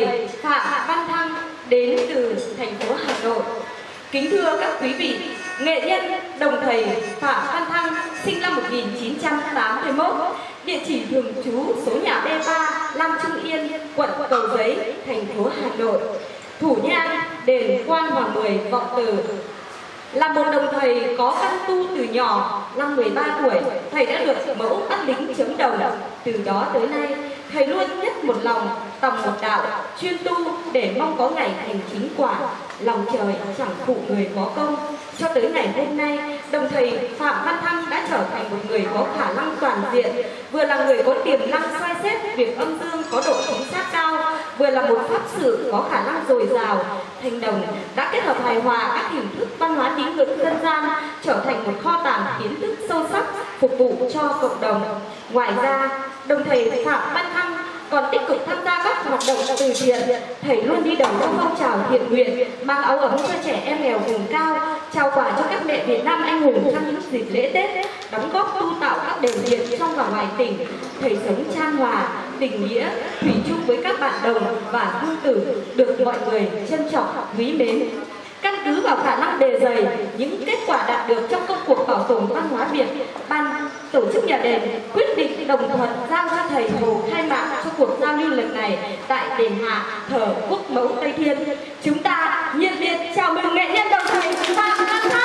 thầy Phạm Văn Thăng đến từ thành phố Hà Nội. Kính thưa các quý vị, nghệ nhân đồng thầy Phạm Văn Thăng sinh năm 1981, địa chỉ thường trú số nhà B3, Lam Trung Yên, quận Cầu Giấy, thành phố Hà Nội. Thủ nhang đền Quan Hoàng Mười Vọng Từ. Là một đồng thầy có căn tu từ nhỏ, năm 13 tuổi, thầy đã được mẫu bắt lính chấm đầu. Từ đó tới nay, thầy luôn nhất một lòng, tòng một đạo, chuyên tu để mong có ngày thành chính quả. Lòng trời chẳng phụ người có công. Cho tới ngày hôm nay, đồng thầy Phạm Văn Thăng đã trở thành một người có khả năng toàn diện, vừa là người có tiềm năng soi xét việc âm dương có độ chính xác cao, vừa là một pháp sự có khả năng dồi dào. thành Đồng đã kết hợp hài hòa các hình thức văn hóa tín ngưỡng dân gian, trở thành một kho tàng kiến thức sâu sắc phục vụ cho cộng đồng. Ngoài ra, đồng thầy Phạm Văn Thăng còn tích cực tham gia các hoạt động từ thiện. Thầy luôn đi đầu trong phong trào thiện nguyện, mang áo ấm cho trẻ em nghèo vùng cao, trao quà cho các mẹ Việt Nam anh hùng trong những dịp lễ Tết, đóng góp tu tạo các đền điện trong và ngoài tỉnh. Thầy sống trang hòa, tình nghĩa, thủy chung với các bạn đồng và hương tử được mọi người trân trọng, quý mến. Căn cứ vào khả năng đề dày, những kết quả đạt được trong công cuộc bảo tồn văn hóa Việt, ban tổ chức nhà đền quyết định đồng thuận giao cho thầy Hồ khai mạc cho cuộc giao lưu lần này tại đền hạ thờ quốc mẫu Tây Thiên. Chúng ta nhiệt liệt chào mừng nghệ nhân đồng thầy Phạm Văn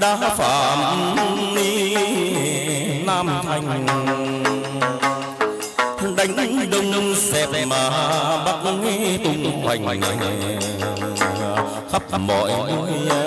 đã phạm nam thành. Đánh đông đông xẹp mà bắt bắc tùng hoành. Khắp mọi nơi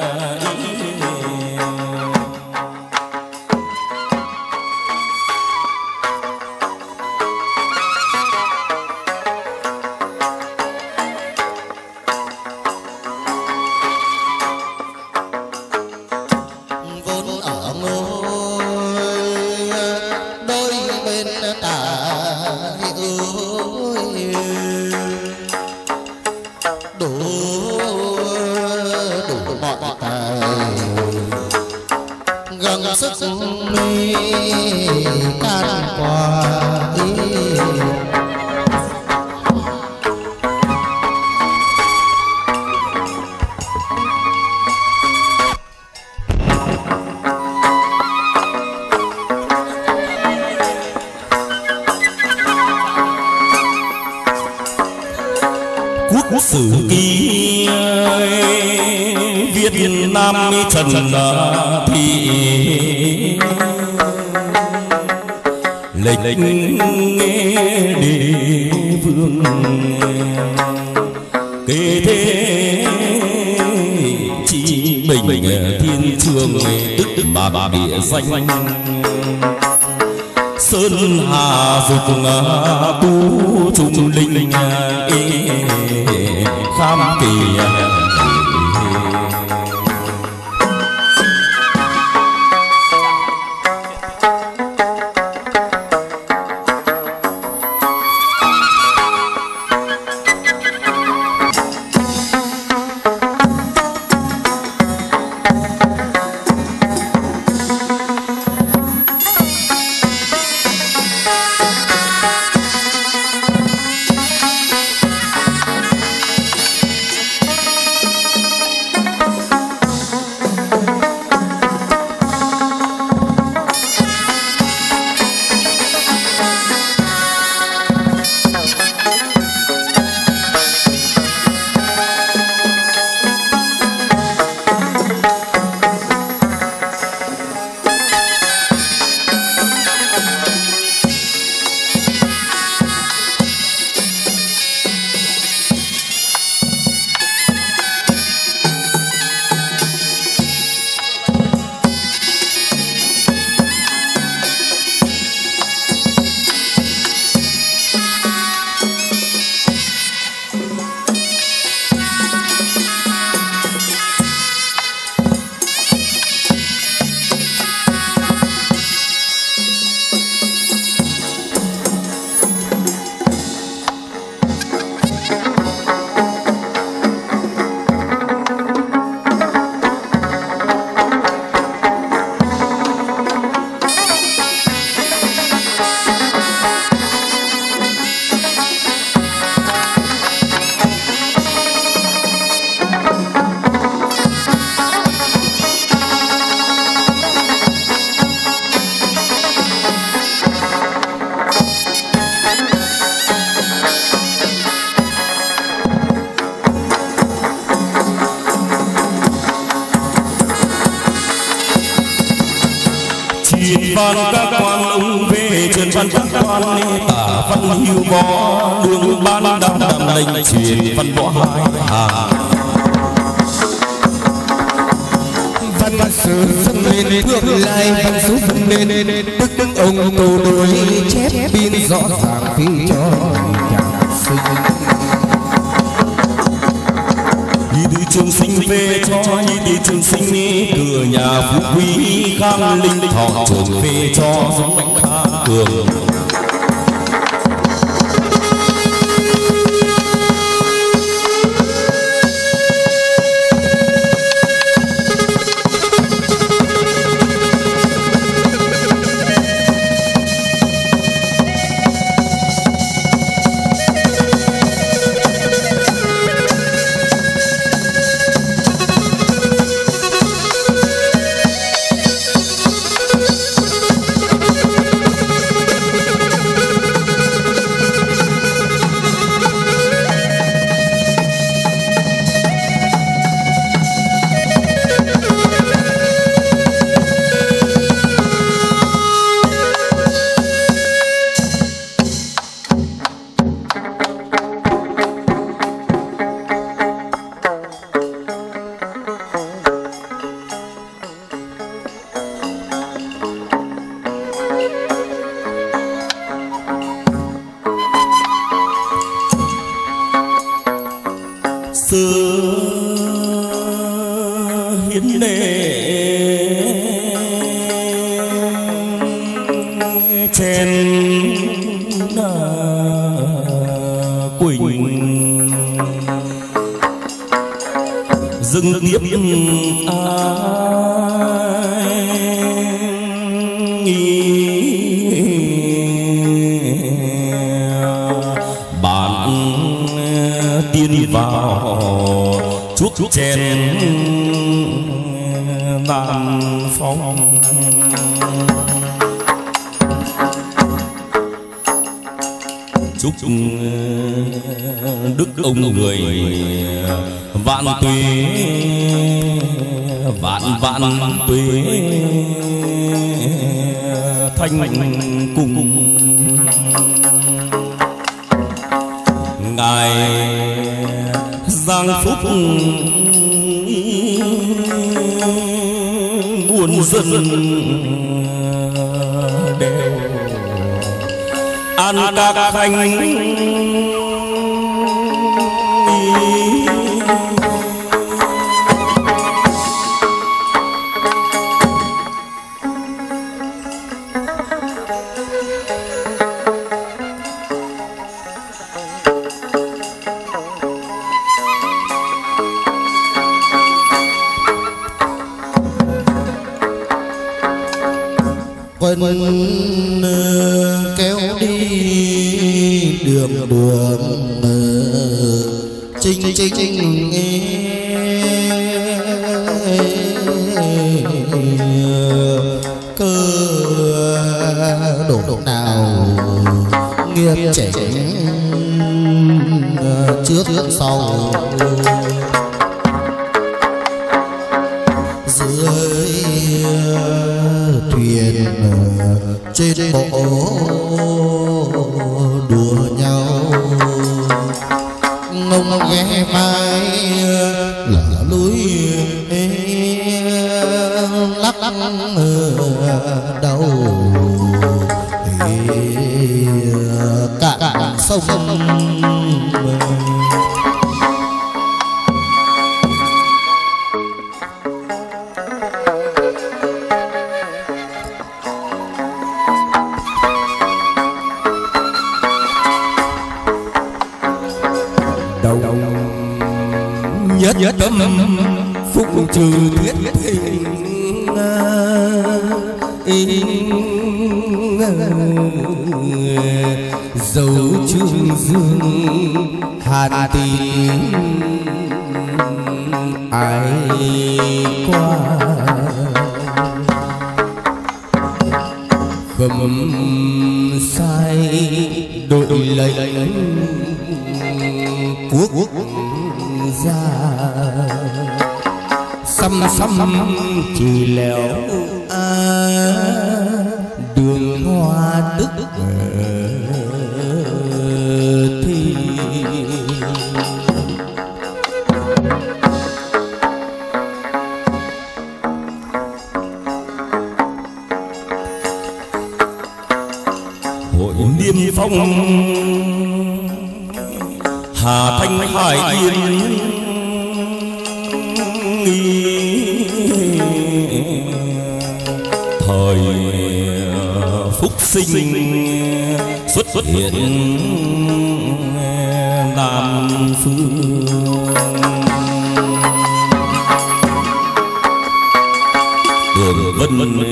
mình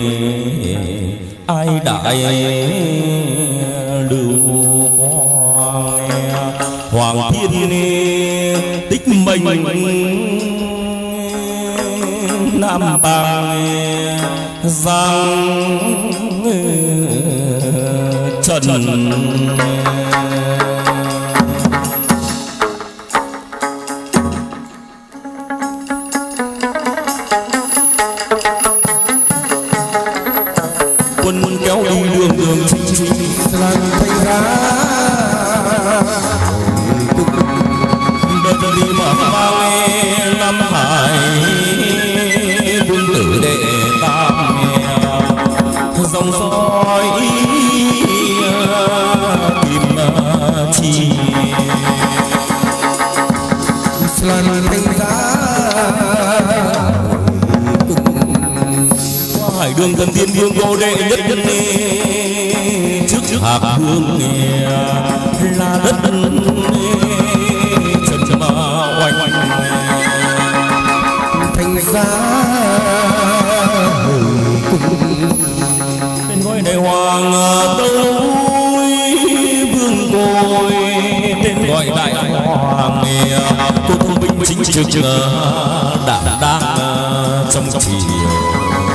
ai đại lưu con hoàng thiên tích mình nam tàng giang trần, trần. hương nghề là đất trần mà oanh thành ra hùng cung bên ngôi đại hoàng à, tôi vương côi tên gọi đại hoàng cô thông binh chính trực à, đạo đang à, trong chiều.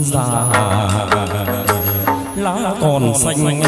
già lá còn xanh.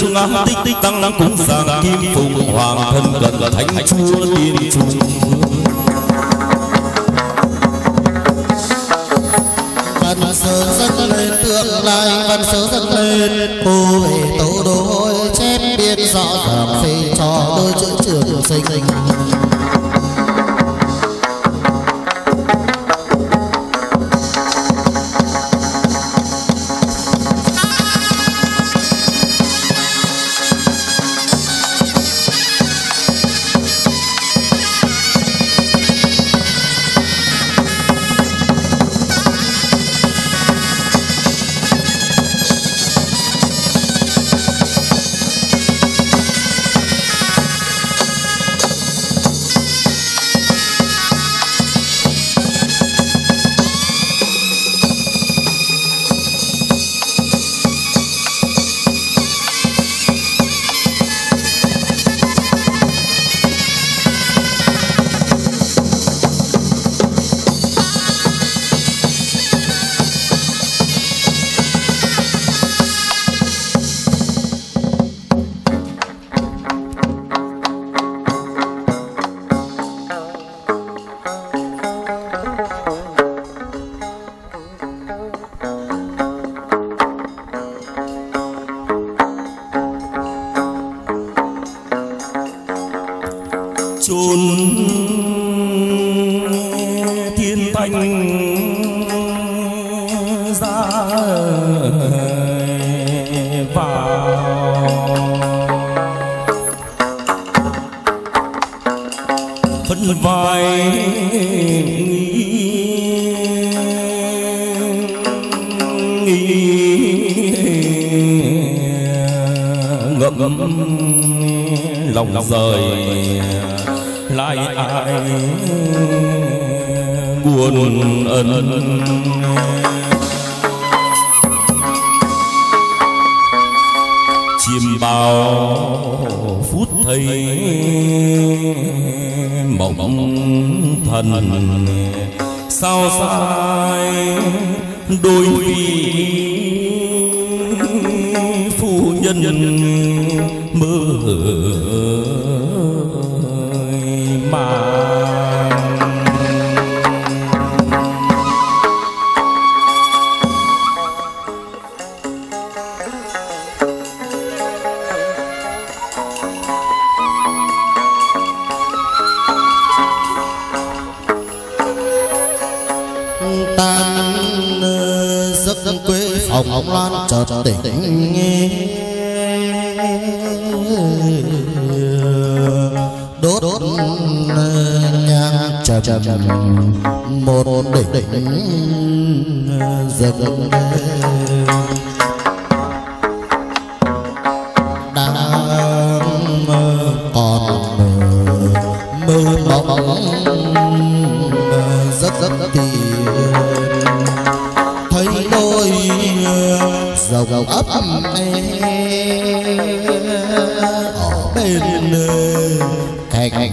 chu ngắm tích tích tăng cũng sang kim phụng hoàng thân gần thánh chúa tiên chung văn sớ dâng lên tương lai văn sớ dâng lên. Ở bên cạnh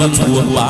dâng vân chùa bà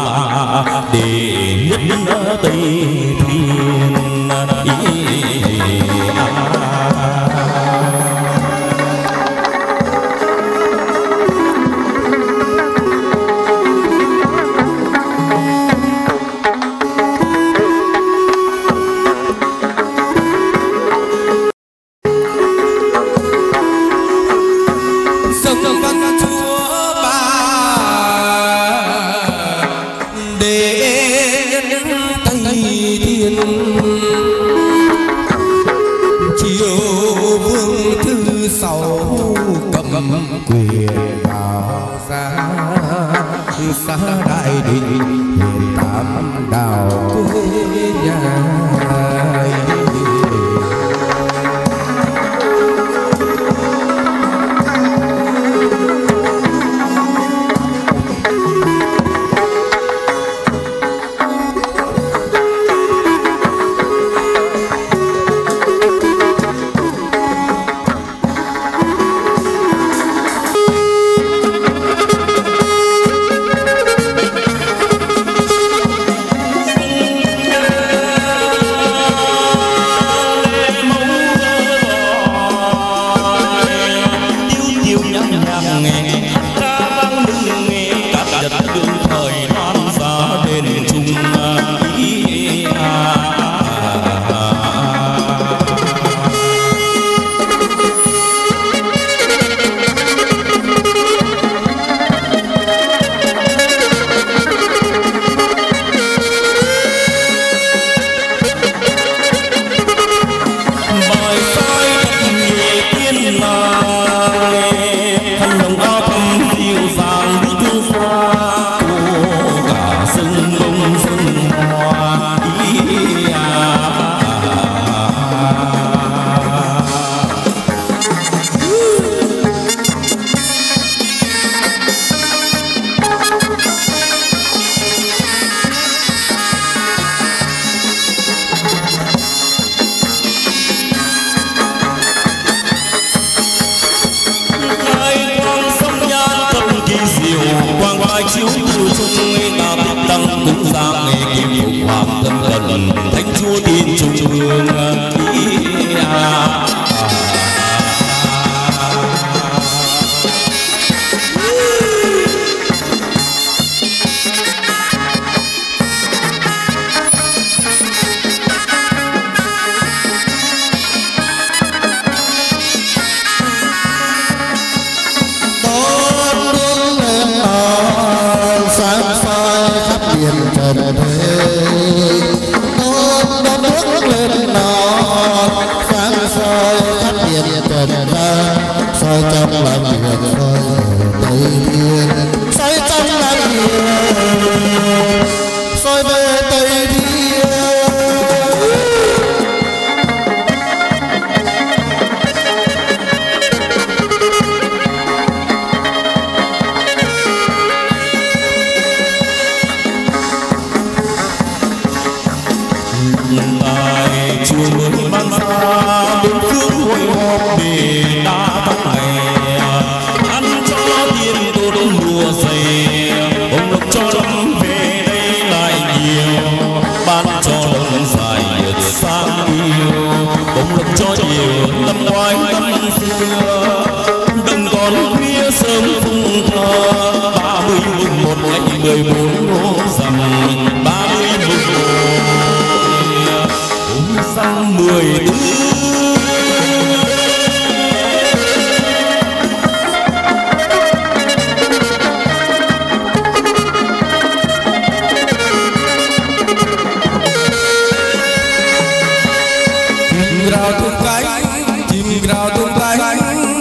cánh chim rào tung cánh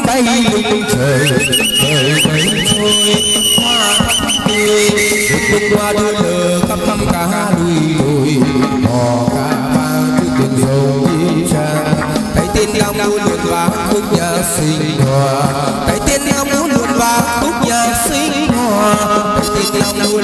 bay lung trời. Trời bay thôi hoa tươi được qua đưa lờ, khắp khắp cả đuôi đồi hò ca vang cứ tình dầu đi trang thấy tin long muốn lượt và khúc nhớ sinh hoa thấy tiên long muốn luôn và khúc nhớ sinh hoa thấy tiên long muốn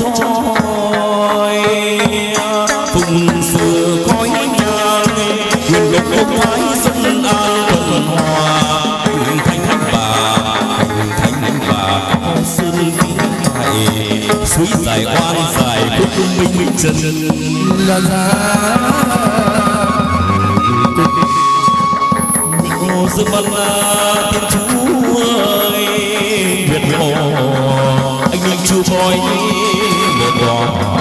trôi. Phùng xưa khói nhang nguyện lực quốc thái dân an tuần hòa. Quyền thánh bà quyền thánh bà có sơn vĩ đại suối dài oan dài quốc minh trần là giá cô dương văn la thiên chúa ơi việt hồ anh linh chúa voi Lord.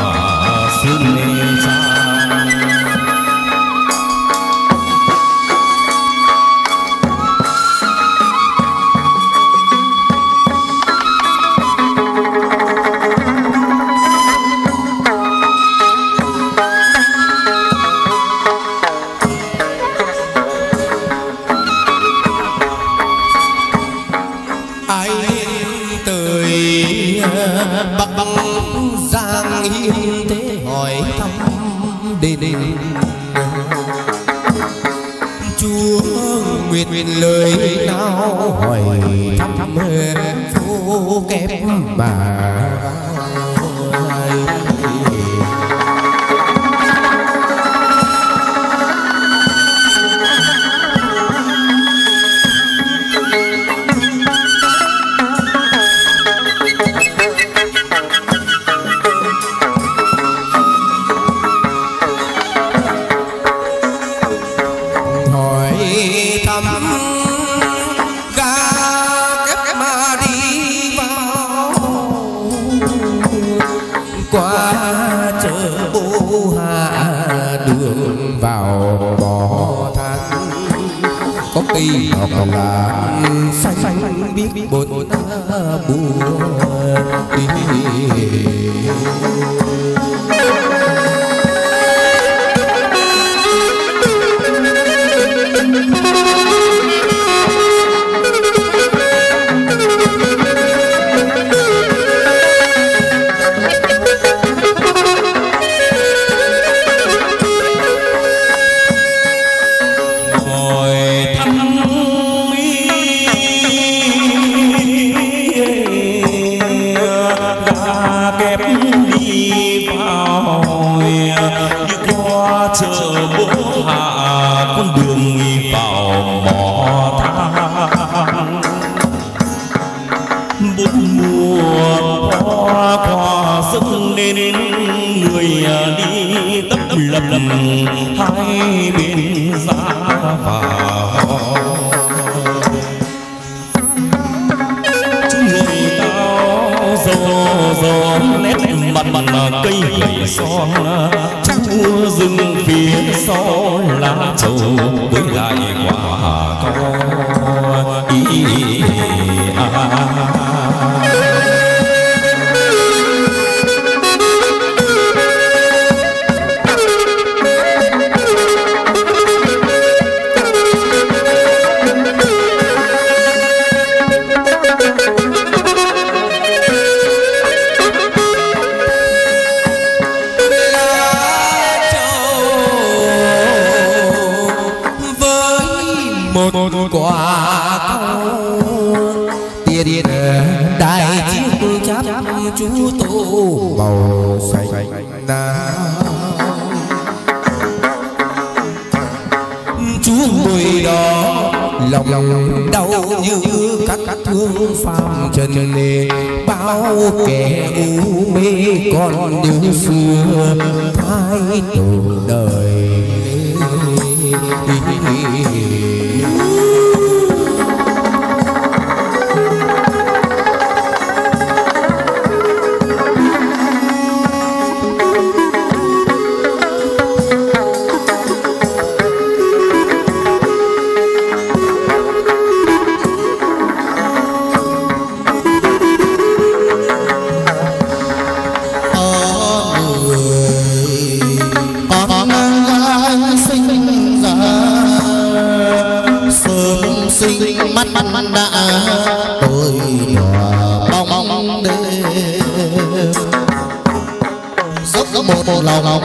một, một lòng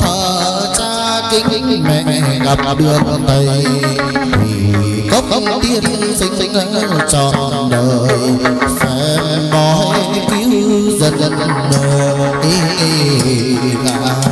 thờ cha kính mẹ gặp được thầy có công tiên sinh sinh trọn đời phép nói cứu dân đời là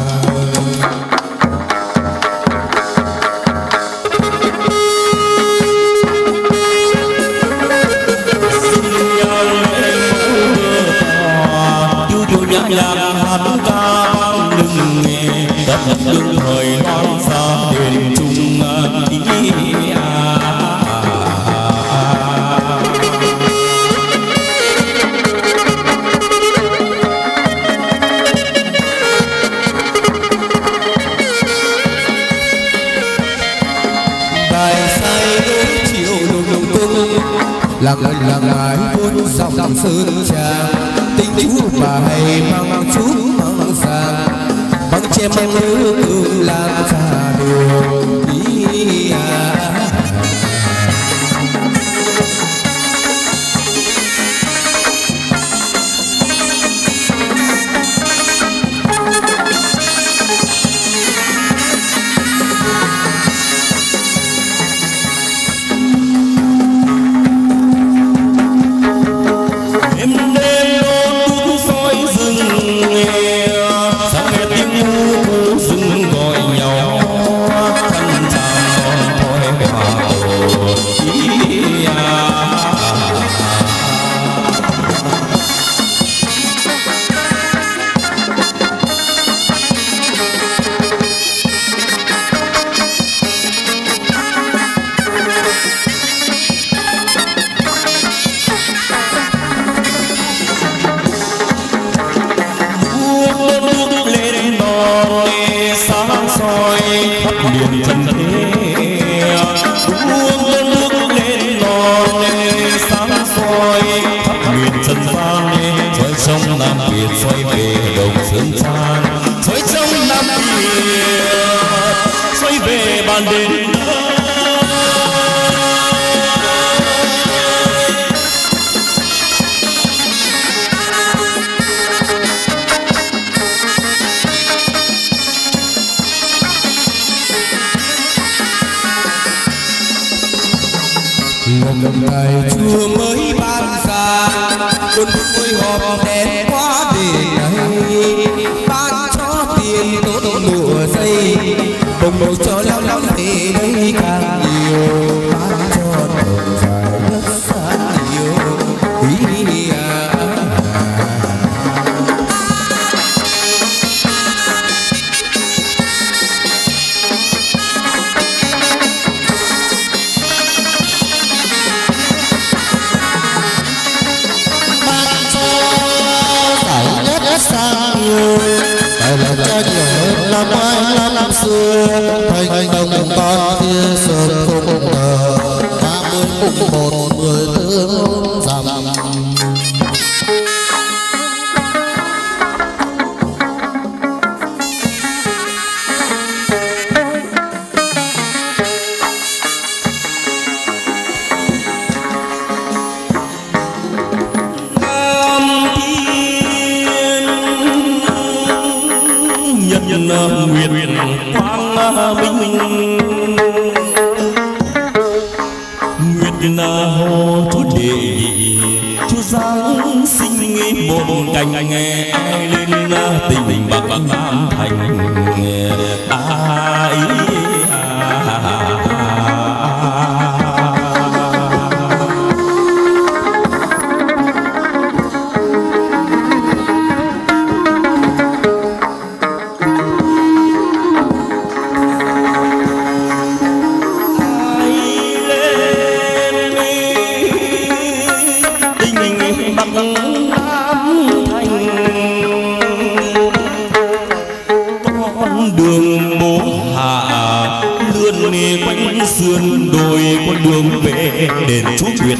lạc lần là ngài phút dòng sơn trà. Tình chú bà hay mang chú mang xa bằng che mang lưu tương làm xa đường ý à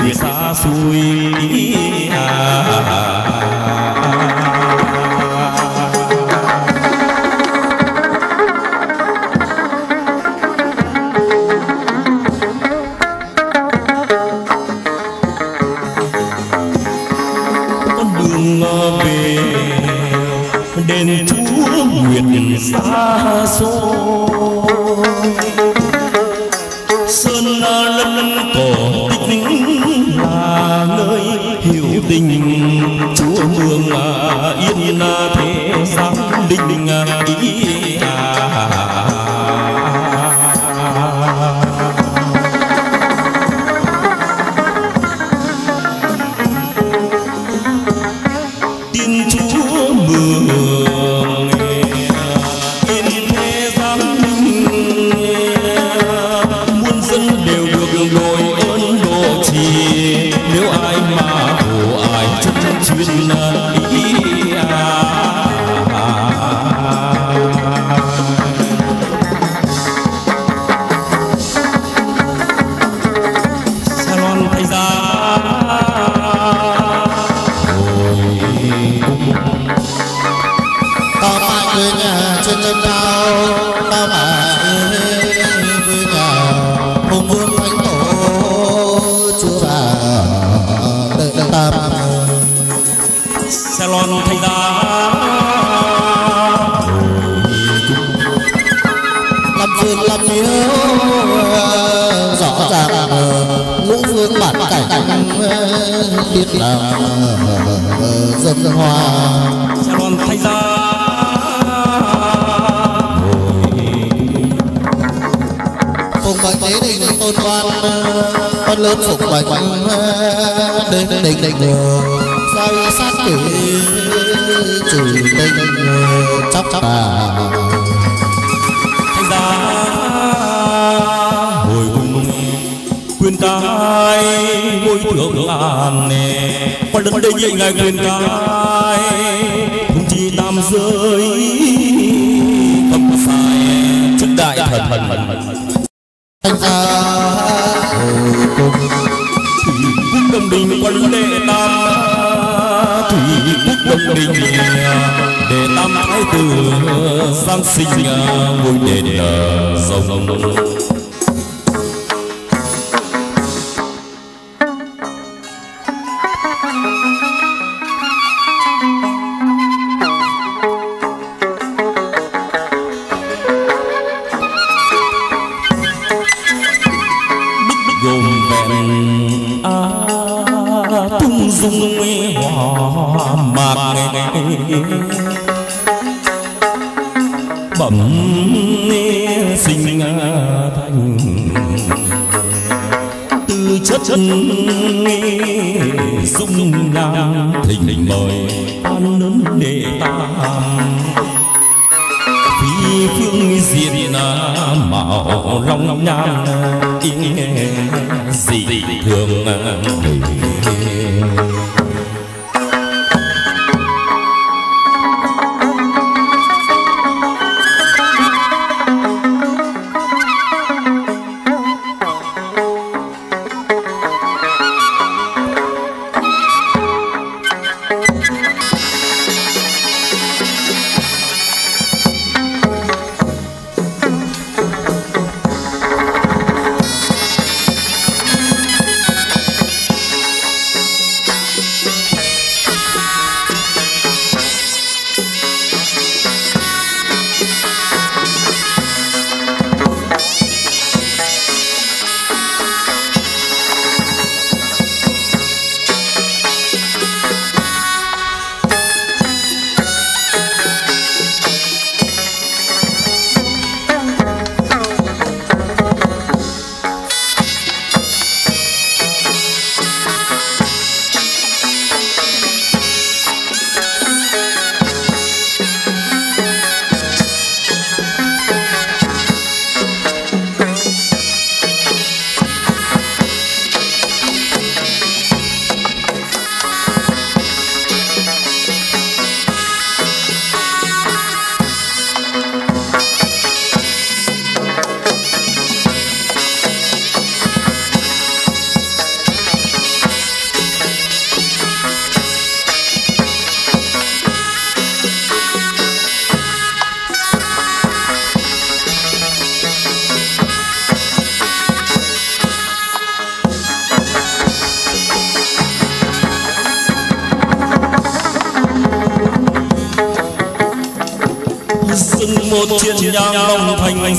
nguyệt xa xôi à.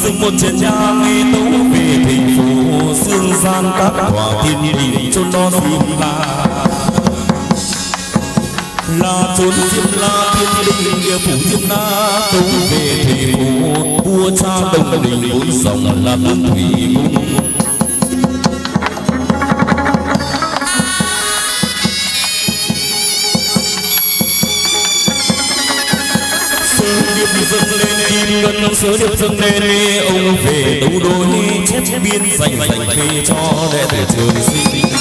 Long một chiến nhang nghi tấu về thành phố. Dương gian các tòa thiên địa chôn đó xin là là chốn diêm la, thiên linh địa phủ diêm la. Tấu về thành phố, vua cha đồng đình bốn dòng là tương thủy cung. Ngân sớ điệp dâng lên ông về đấu đôi chép biên dành dành phê cho đệ tử trường sinh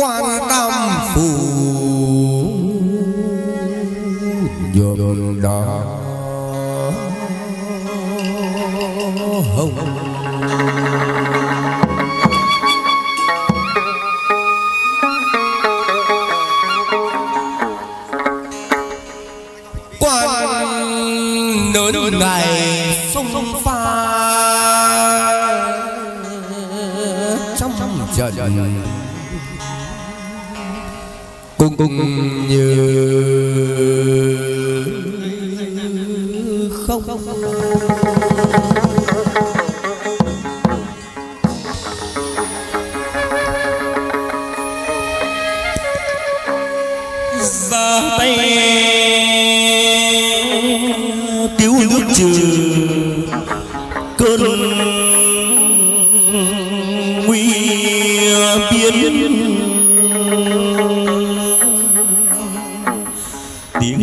quan tâm phù dồn đó hồng. Quan lớn ngày sông pha trong trận cùng như không. Ra tay cứu nước trừ cơn nguy biến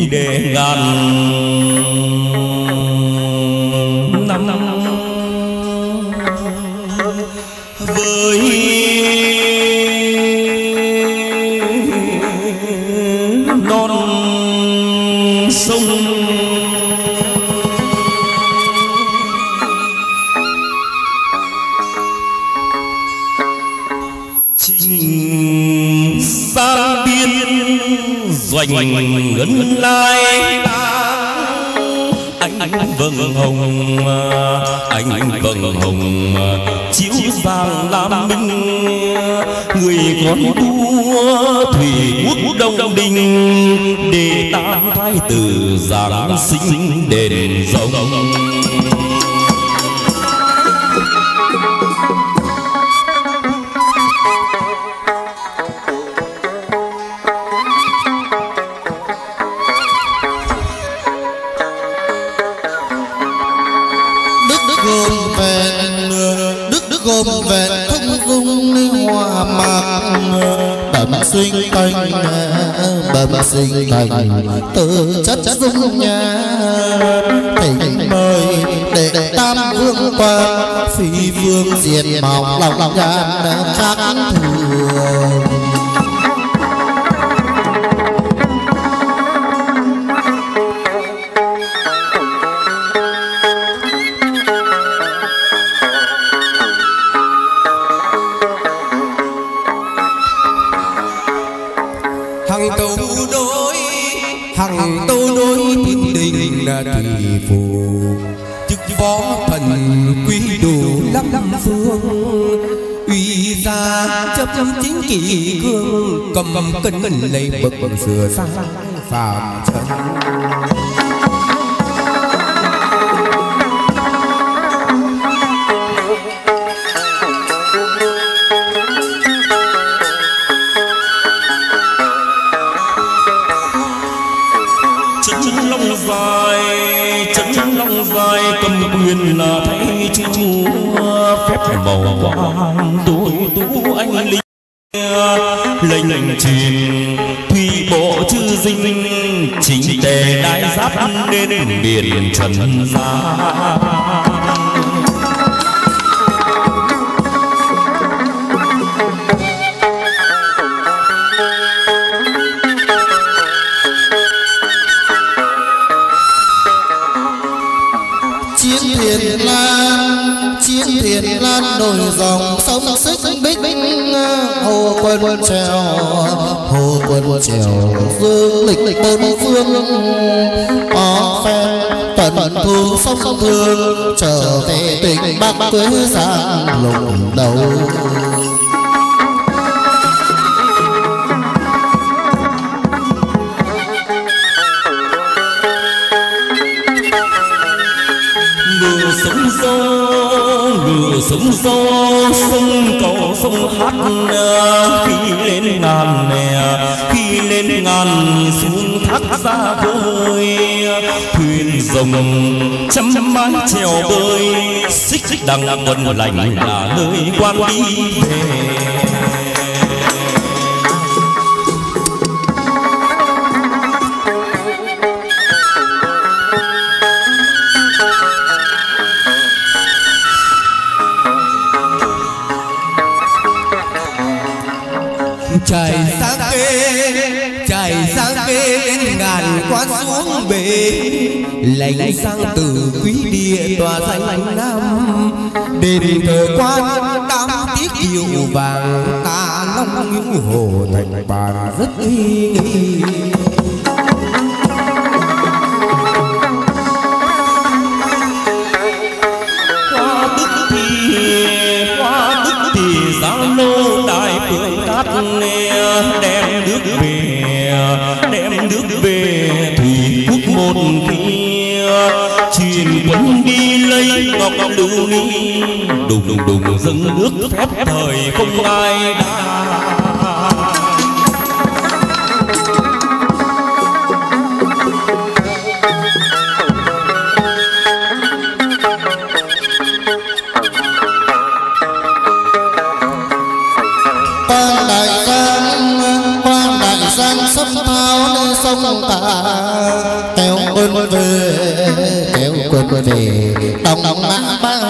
để ngăn lai anh vầng hồng anh vầng hồng chiếu vàng lam minh. Người con đua thủy quốc đông đình. Để tam thái tử giáng sinh đền rồng sinh thành từ chất dung nhà. Thỉnh mời để tam vương qua. Phi vương diệt màu lòng lòng khác giữa sang phạm trần đăng quân lành là nơi quan đi về. Trai quán xuống bể. Lạnh sang từ quý địa tòa danh nam đền thờ quan đám tiếc kiều vàng, ta long hữu hồ thành bàn rất nghi nghi ngọc ngọc đu ni đùng đùng đùng dâng nước phép thời không ai đa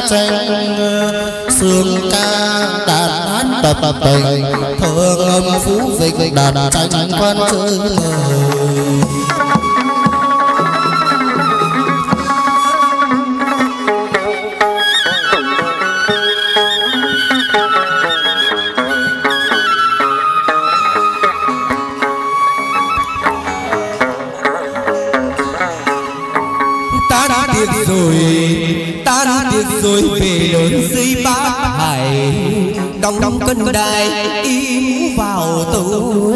tranh sương ca đàn hát tập tập tình thơ âm phú dịch đàn tranh quan chơi. cân đài im vào tấu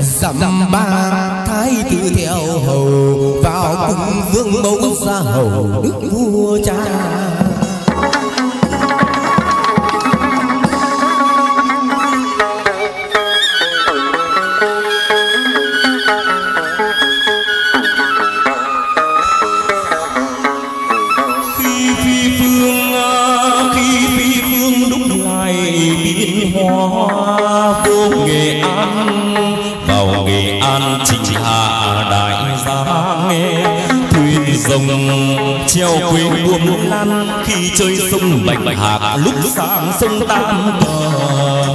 dặm ba thái tử theo hầu vào cùng vương mẫu ra hầu đức vua cha bạch hạt lúc sáng sông tam bờ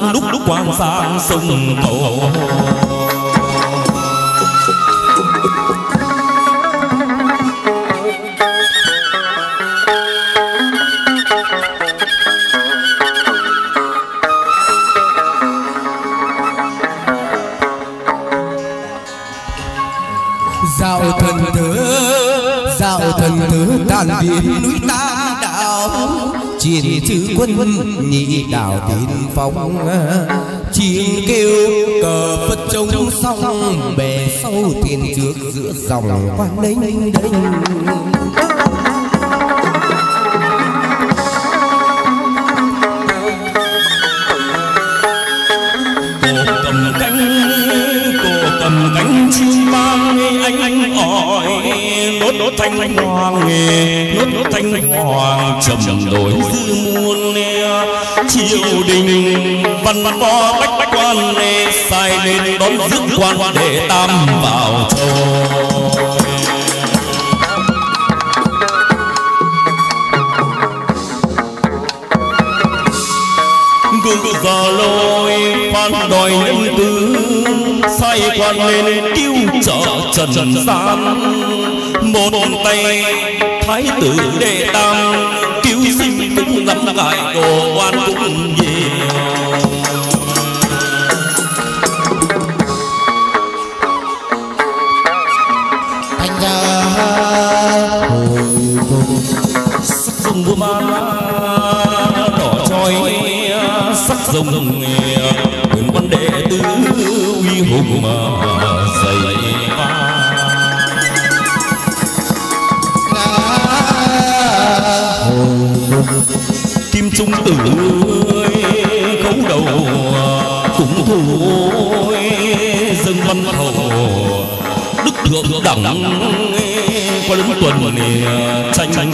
hát lúc lúc quang sang sông cầu quân nhị đạo tiên phong chiến kêu cờ phật trống song bè sâu tiền trước giữa dòng quan đênh đênh văn võ bách bách quan sai lên đón rước quan để tam vào châu. Gương giờ lôi phan đòi nhân từ sai quan lên cứu trợ trần gian. Một tay thái tử đệ tam, cứu sinh cũng lắm ngại đồ quan cũng sắc quyền quân đệ tứ uy hùng mà dày kim trung tử khấu đầu cũng thôi, dân văn hầu đức thượng đẳng, qua lưng tuần tranh tranh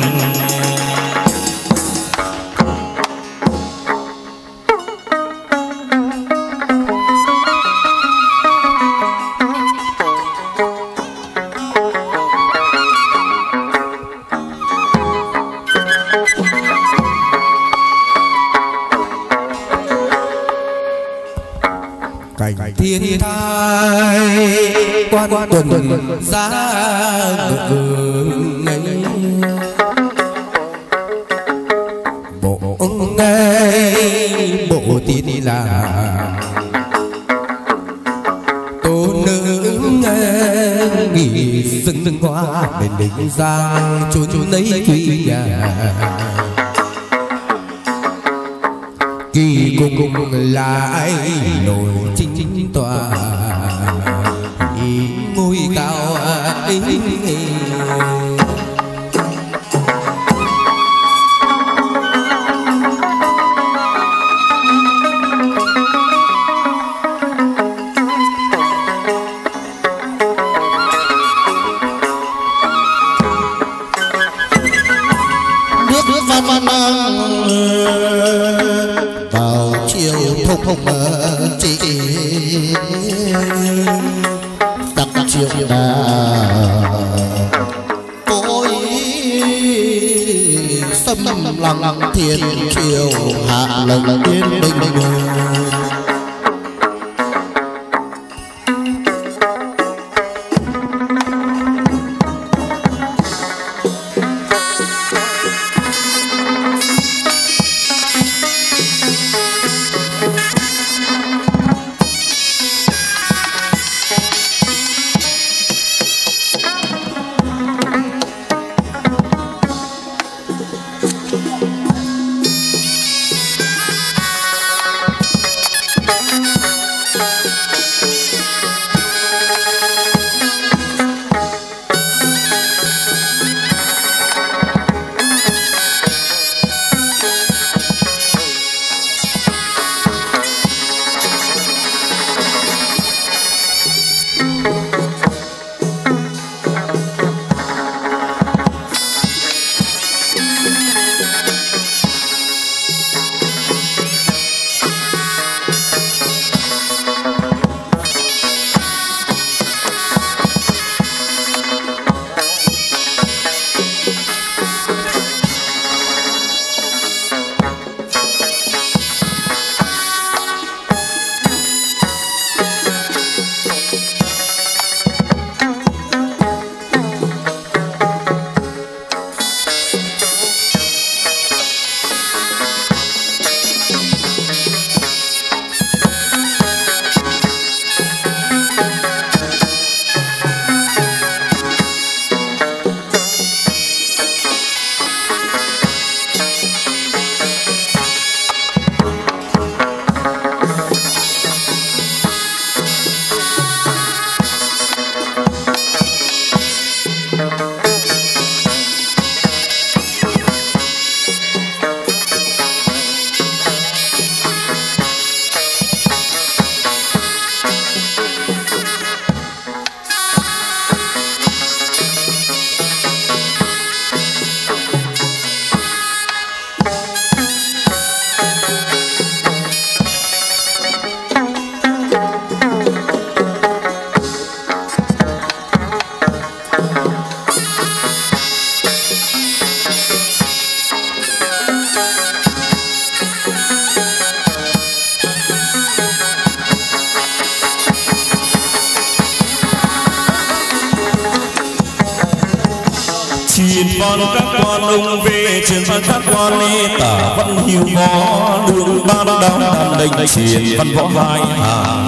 Chiền con các con ông về truyền văn các quan lê, tả văn hiếu võ đường ban đao đàn đình truyền văn võ vai hà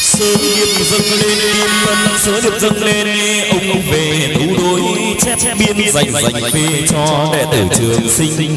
sơn nghiệp dâng lên kim văn sớ được dâng lên ông ông về chép biên dành dành về cho đệ tử trường sinh.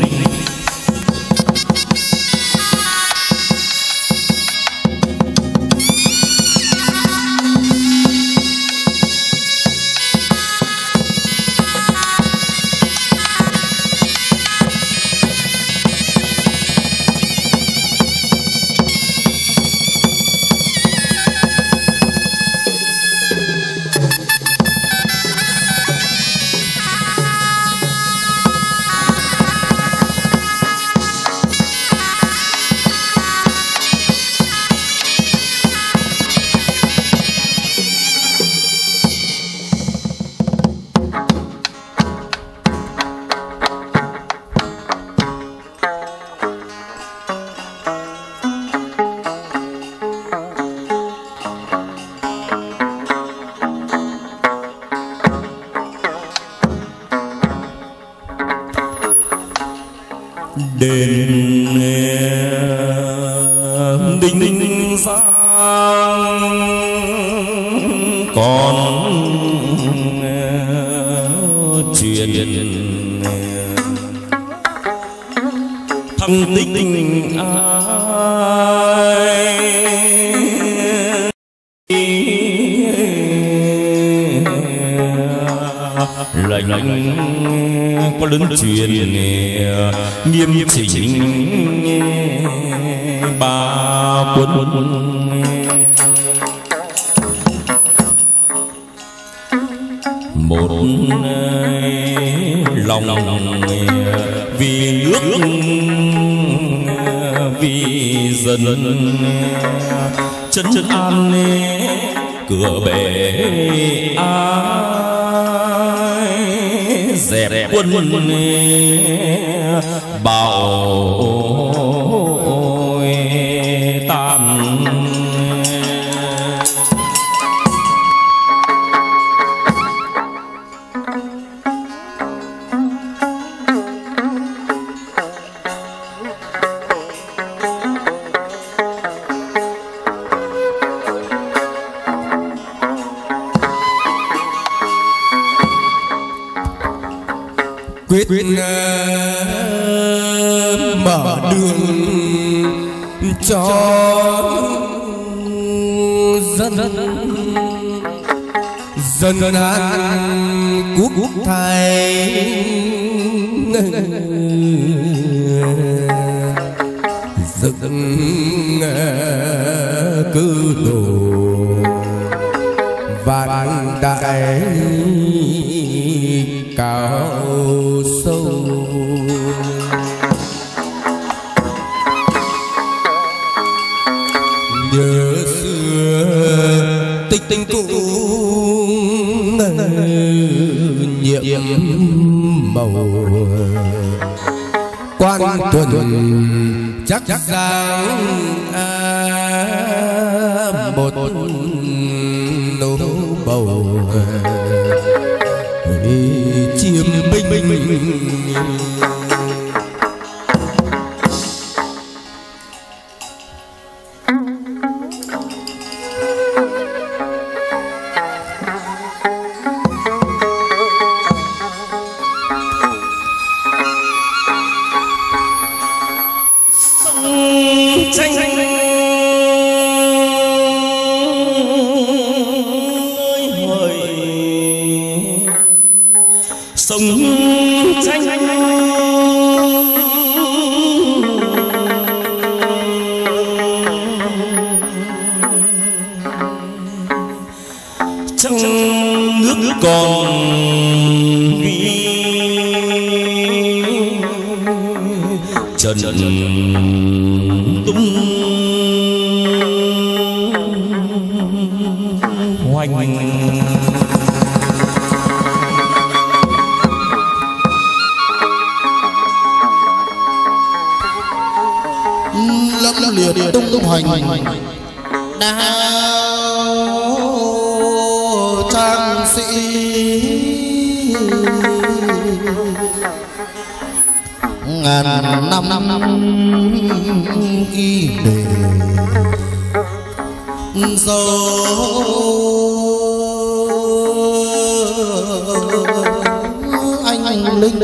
Tuần còn trần tung hoành. Lâm liệt tung tung hoành. Đao ngàn năm năm y đề dấu anh linh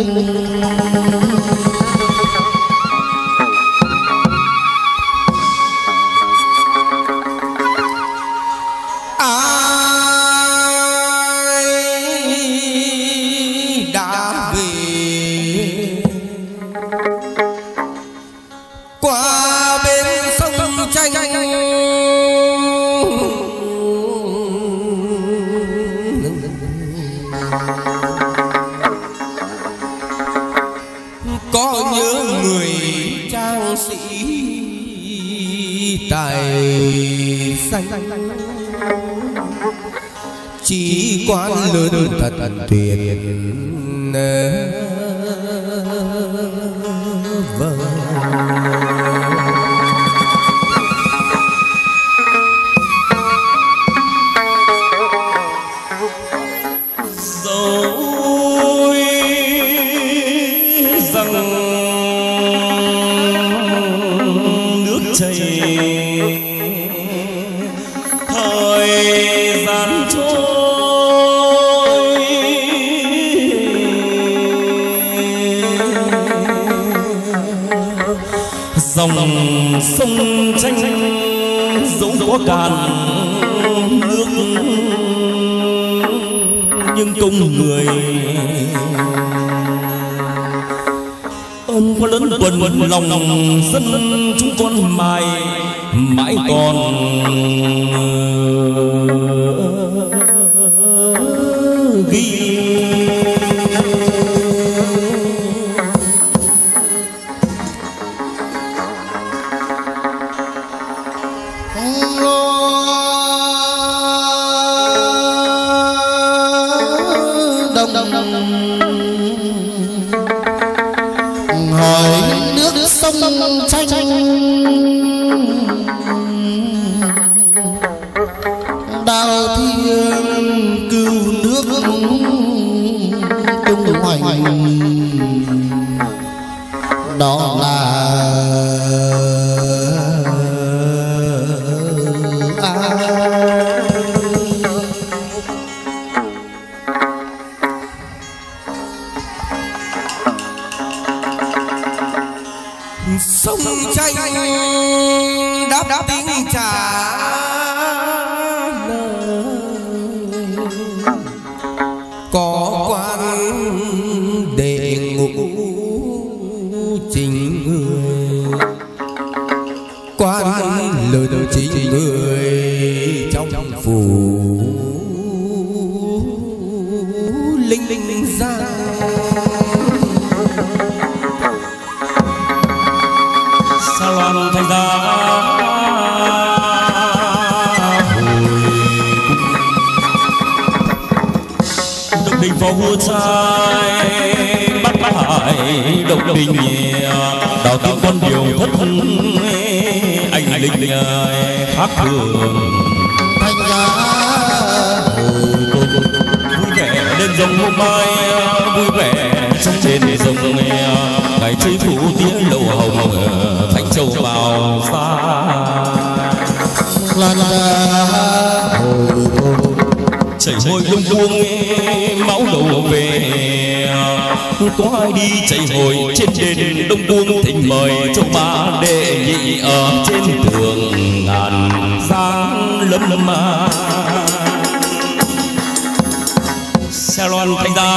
xe loan thanh đa.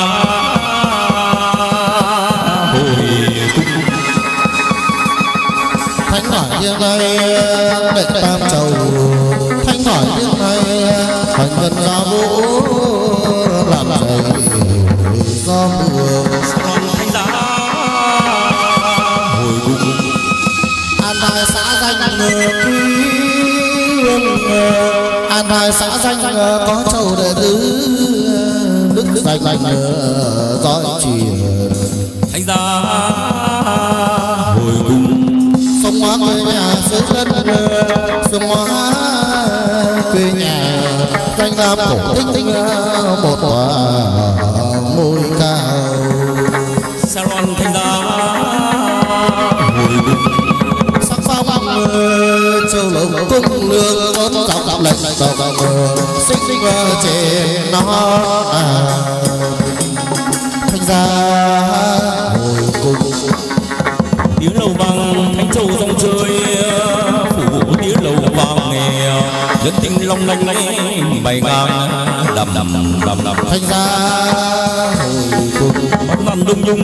Hồi cung thánh ở riêng đây lành dõi chiều thanh ra hồi cùng sông hóa quê nhà dưới đất sông hóa quê nhà. Danh lam cổ tích một tòa ngôi cao. Salon thanh gia hồi cùng sắc phong châu lộc cung lương con dọc lệnh dòng sinh sinh trên nó thanh ra hồi cung tiếng lầu vàng thanh châu dòng chơi phủ tiếng lầu vàng nghe dân tinh long lanh lanh bay ngang đầm đầm đầm đầm thanh ra hồi cung bóng nằm đông nhung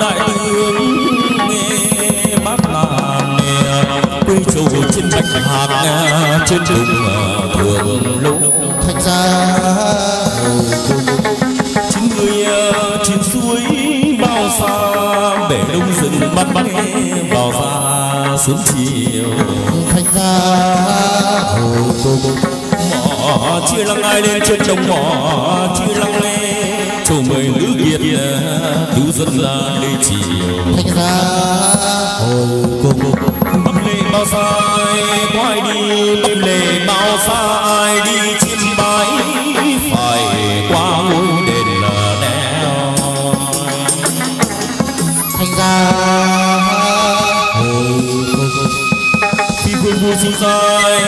đại tướng châu trên bạch hạc trên đùng thường lúc thanh gia chín người trên suối bao xa bể đông rừng bắt bắt vào ra sớm chiều. thanh gia hồi cung mỏ chia lăng ai lên trên đồng mỏ chia lăng lên châu mười nữ kiệt cứu dân ra lê chiều. thanh gia cung bắc lệ bao sai quay đi bắc lệ bao sai đi chiêm bái phải qua ngôi đền gia hồi cung phi phương vua sinh dài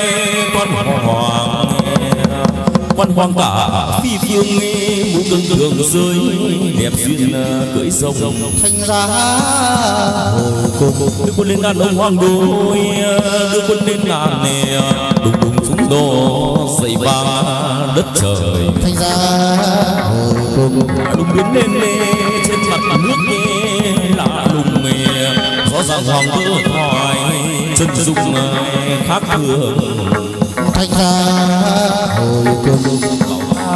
quan hoàng quan hoàng cả. Phi phương nghe mũ cưng thường rơi đẹp duyên cưỡi sông thanh gia hồi cung đưa quân lên ngàn ông hoàng đôi đưa quân lên ngàn nè đùng đùng súng đổ dậy vang đất trời. Thanh cung lùng biến lên trên mặt nước nghe lạ lùng rõ ràng hoàng vỡ thoại chân dung khác thường thanh gia hồi cung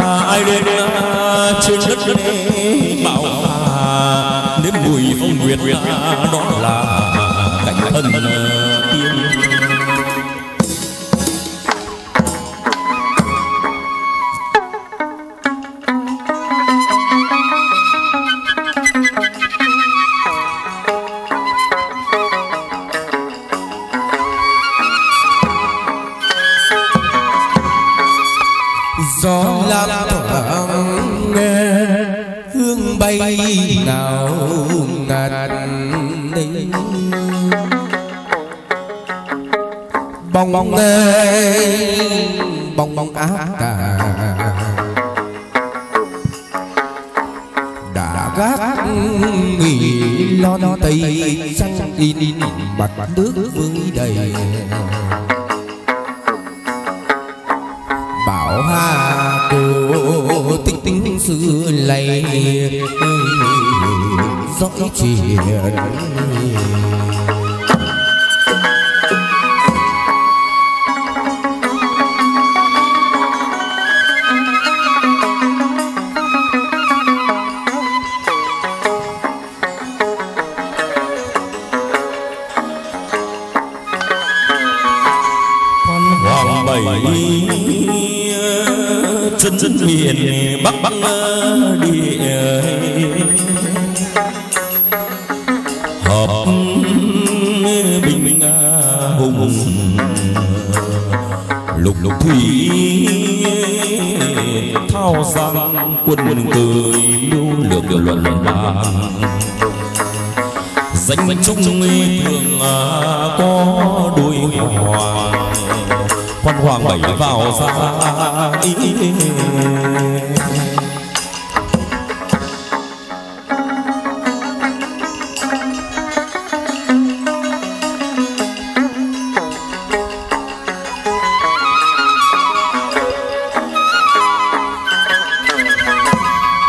À, ai đến à, trên đất này bảo à, nếm mùi phong nguyệt à, đó là cảnh thân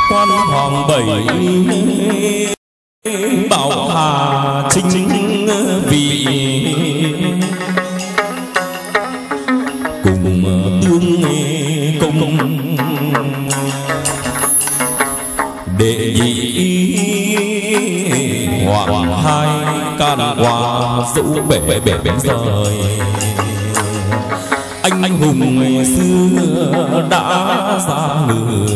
quan hoàng bảy bảo hà Trinh. Qua bể bể bể bể rời. Anh anh hùng ngày xưa đã ra người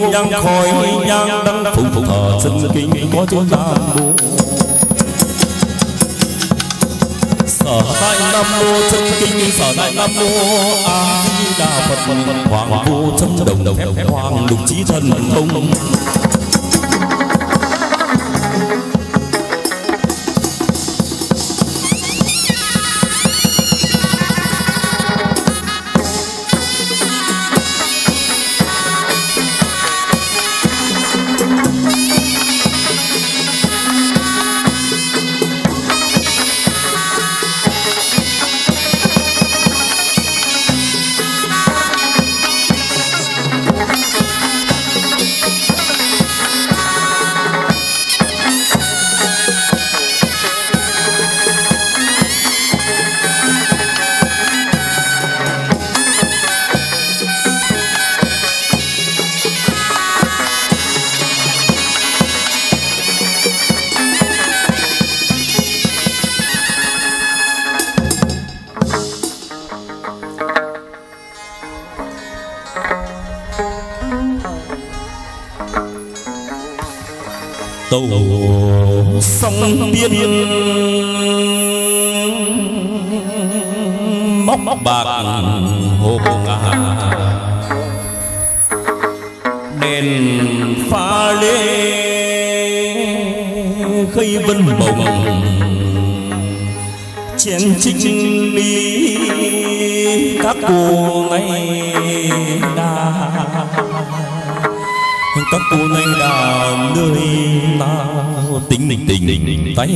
sương hôm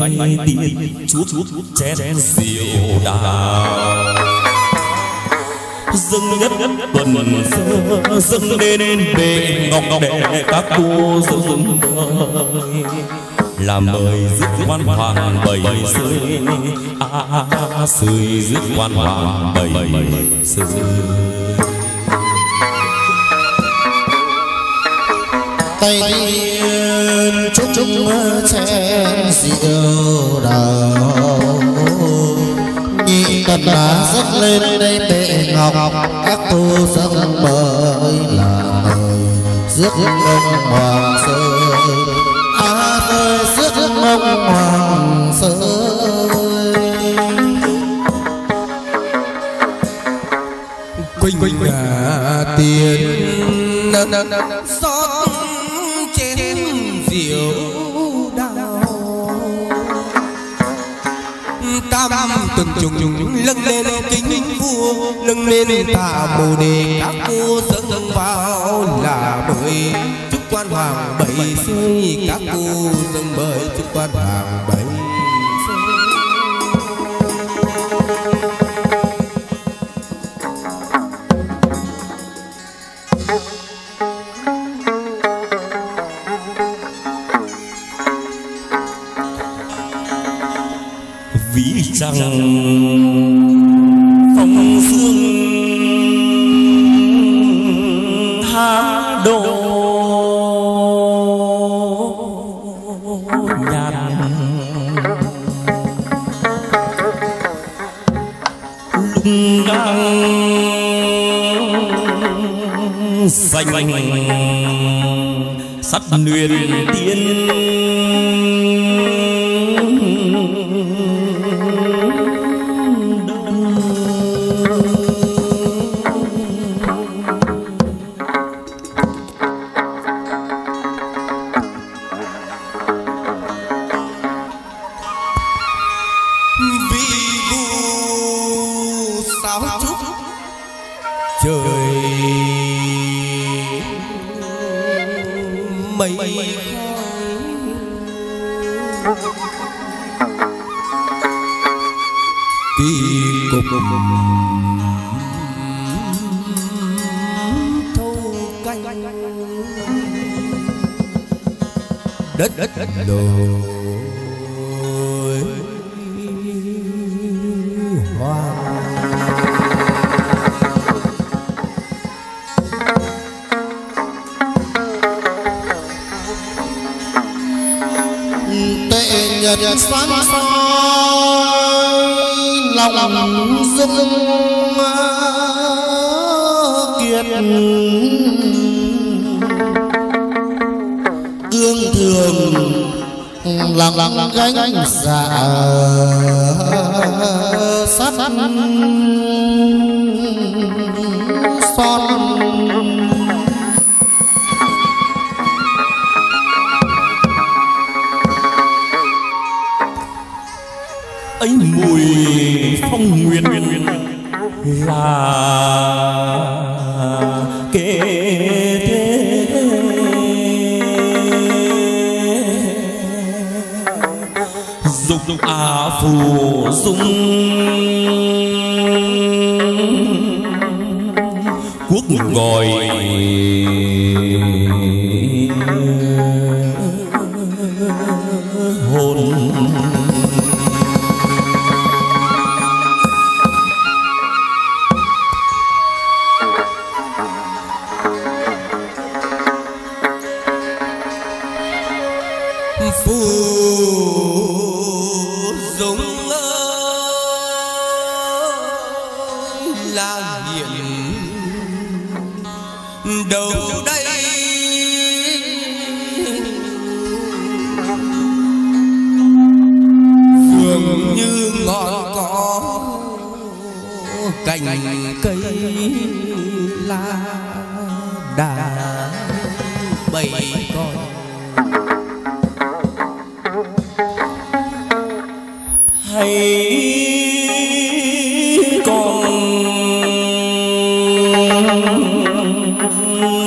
tay tiên chút chén rượu đào dâng nhất tuần sơ dâng lên bệ ngọc đệ các cô dâng mời là mời dứt quan hoàng bảy rơi a à, sơi quan hoàng bảy rơi tay tiên chúc chúc chén rượu đào nhị cần đã dắt lên đây tệ ngọc các tu dâng mời là mời rước ông hoàng sơn a ơi rước ông hoàng sơn quỳnh quỳnh tiền xót từng tuần trùng lưng lên kính vua lưng lên tà bồ đề. Các cô dâng vào là bởi chúc quan hoàng bảy rơi các cô dâng bởi chúc quan hoàng bảy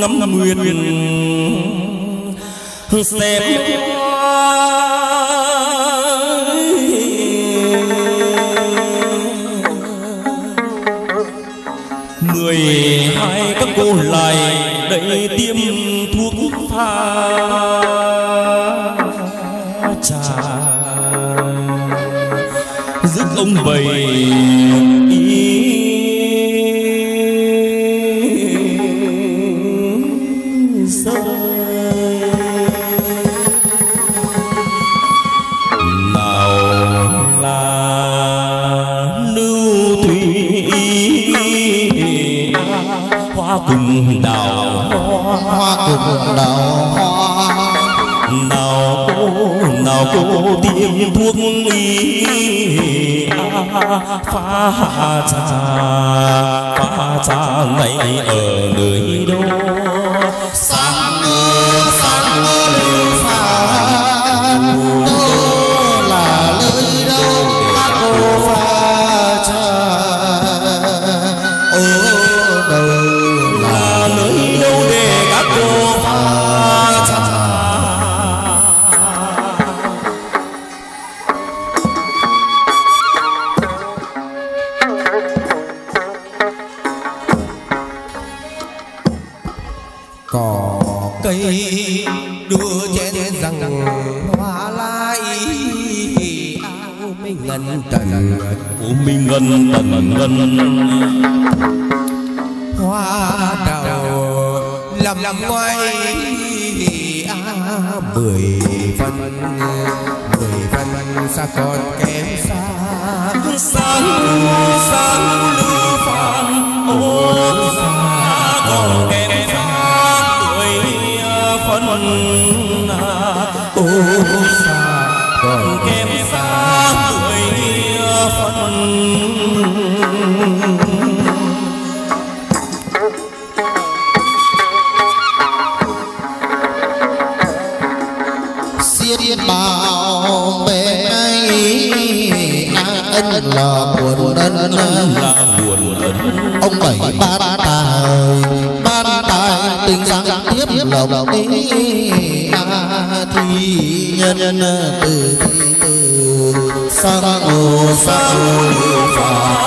ngắm nguyện xem mười hai các cô lại đậy tiêm thuốc pha trà. Dứt ông bầy tiêm thuốc lý pha trà pha trà này ở nơi đâu thi nhân từ thi từ sa ngô sa ngô phật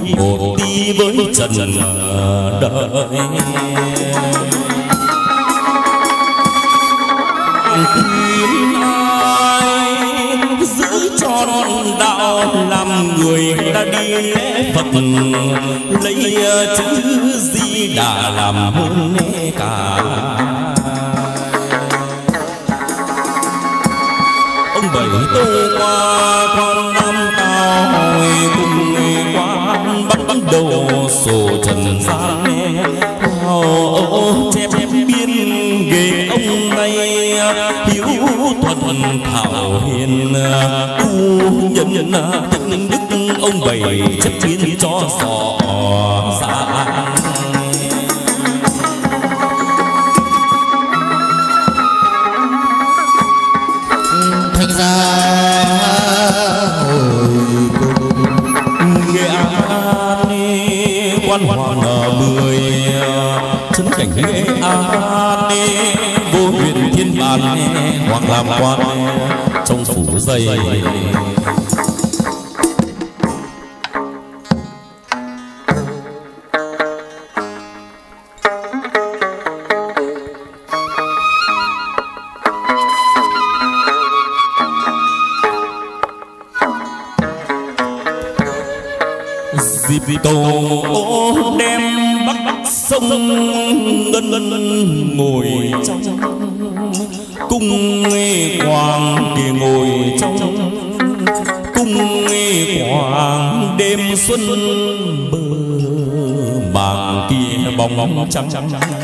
một đi với trần đời. Khuyên ai giữ tròn đạo làm người ta đi lễ phật, lấy chữ di đà làm môn cả ông bảy tô qua con trần gian ô chép biên ghế ông nay hiếu thuần thảo hiền u nhân nhân đức ông bày chất biến cho sọ dạ 幸い。chồng chăm chăm.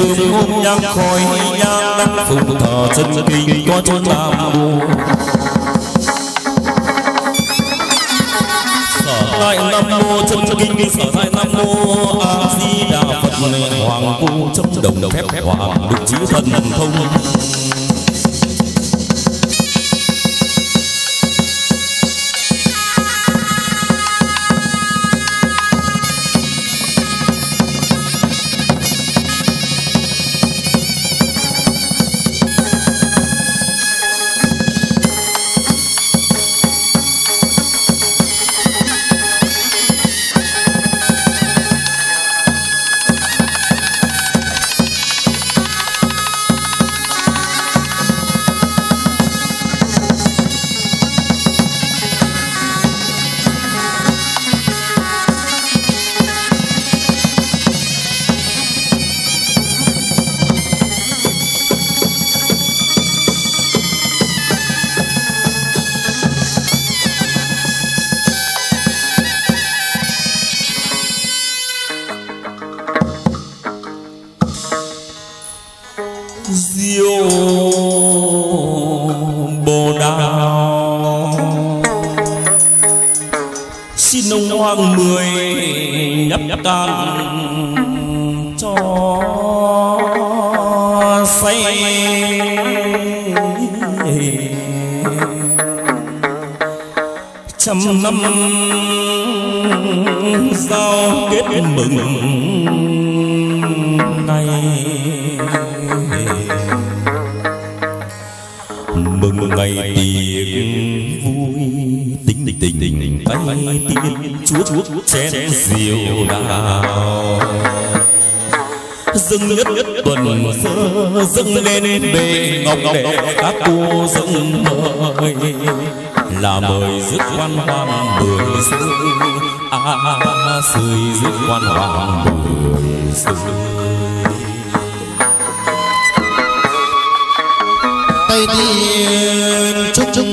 Sương sớm hôm nhang khói nhang đăng phụng thờ chân kinh có chốn nam mô. Sở tại nam mô chân kinh, sở tại nam mô a di đà phật hoàng vô chấp đồng phép hoàng được chí thần thông. Xưa a sơi rước quan hoàng buổi xưa tay tiên chúc chúc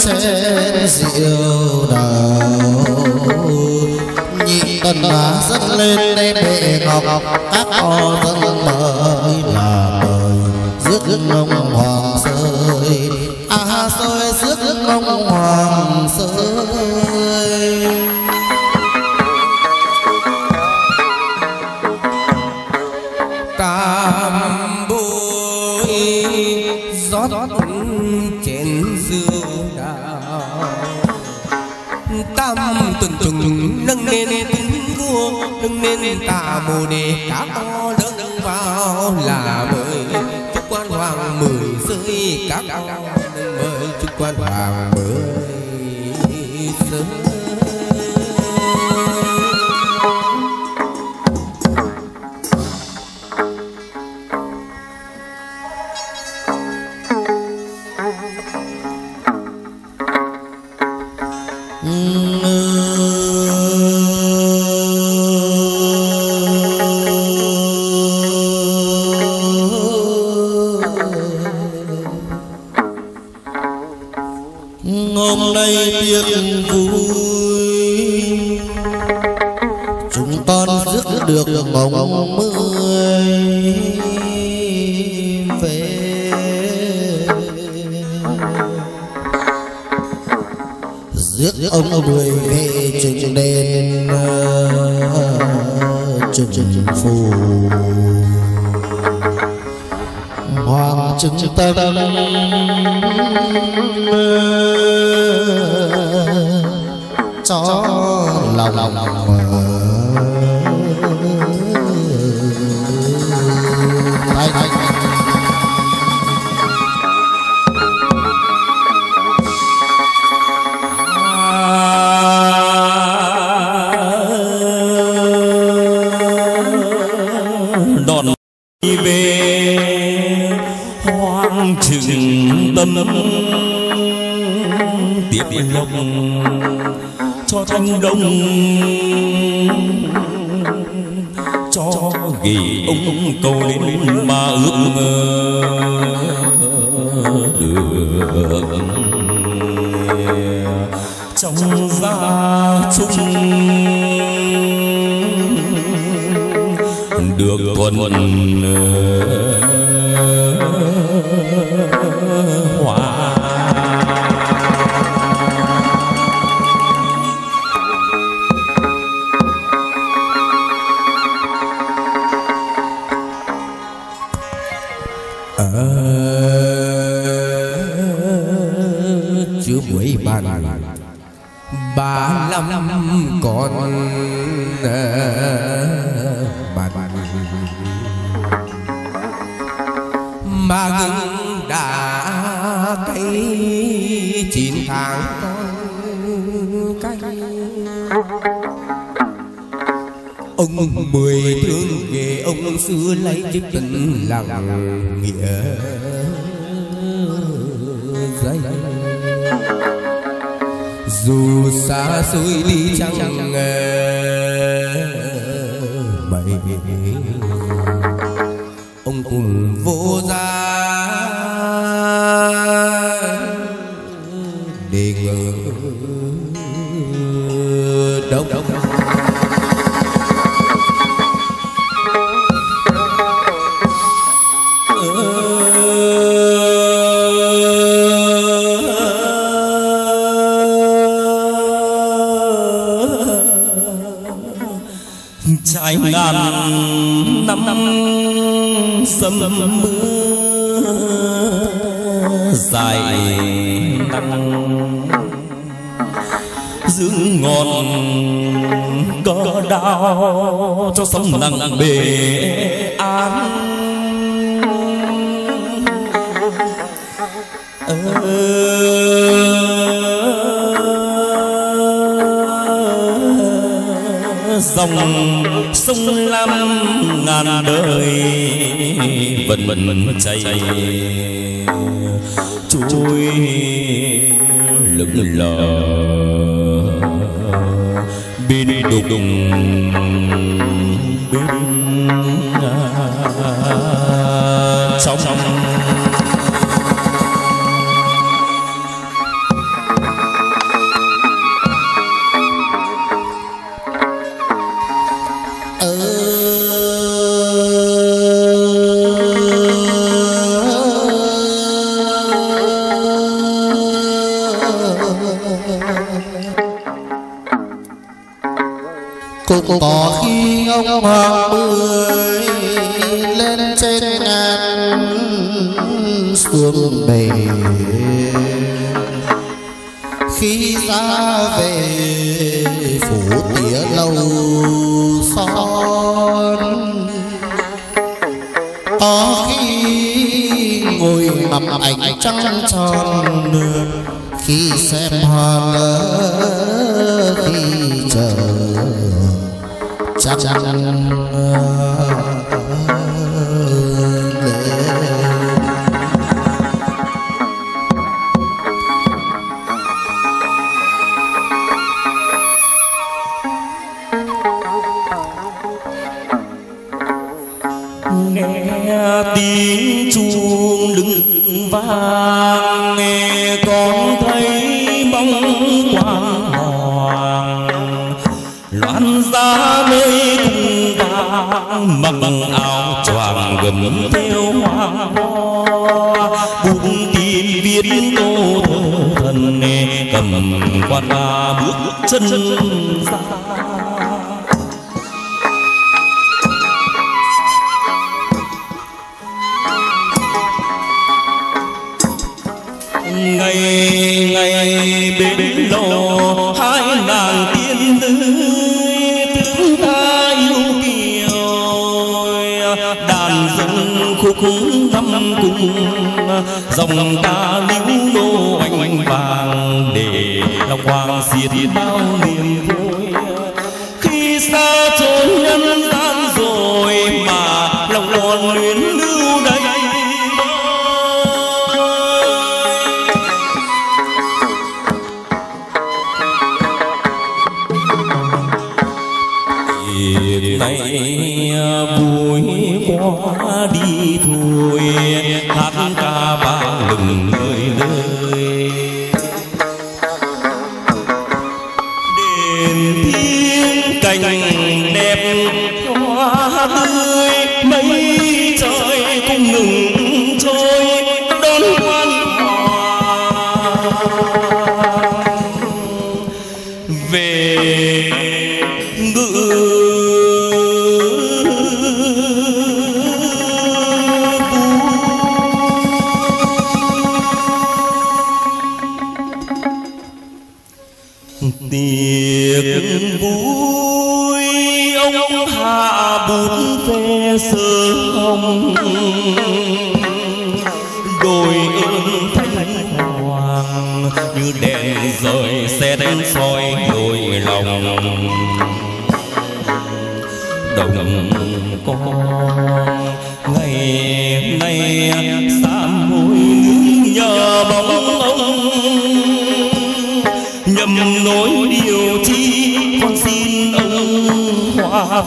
trên rượu đào. Nhị tần đã dắt lên đây bệ ngọc các o dâng mời là mời. Rước ông hoàng rơi. À, a sơi rước ông hoàng nâng lên cá to lớn vào là mời chúc quan hoàng mười rơi các con mời chúc quan hoàng mười tâm cho lòng lòng thanh đông. Cho ghi ông cầu lên mà ước được. Trong gia chung được thuần xưa lấy chiếc tình lặng nghĩa dây dù xa xôi đi chăng mây Bien. Bút tin viết tô thơ thần cầm quan ba bước chân ra. Ngày ngày bên lò, hai nàng tiên nữ. Dòng ta líu lô oanh vàng để lòng hoàng diệt bao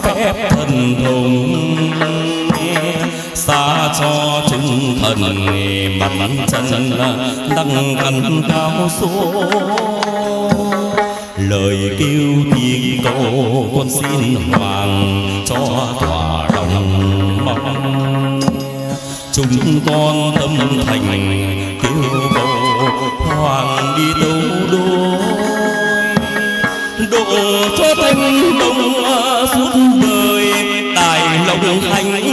phép thần thông xa cho chúng thần mặt chân, đăng căn cao xuống lời kêu tiếng cầu con xin hoàng cho thỏa lòng mong. Chúng con tâm thành kêu cầu hoàng đi đâu đôi. Độ cho thanh đông suốt đời tài lòng thành.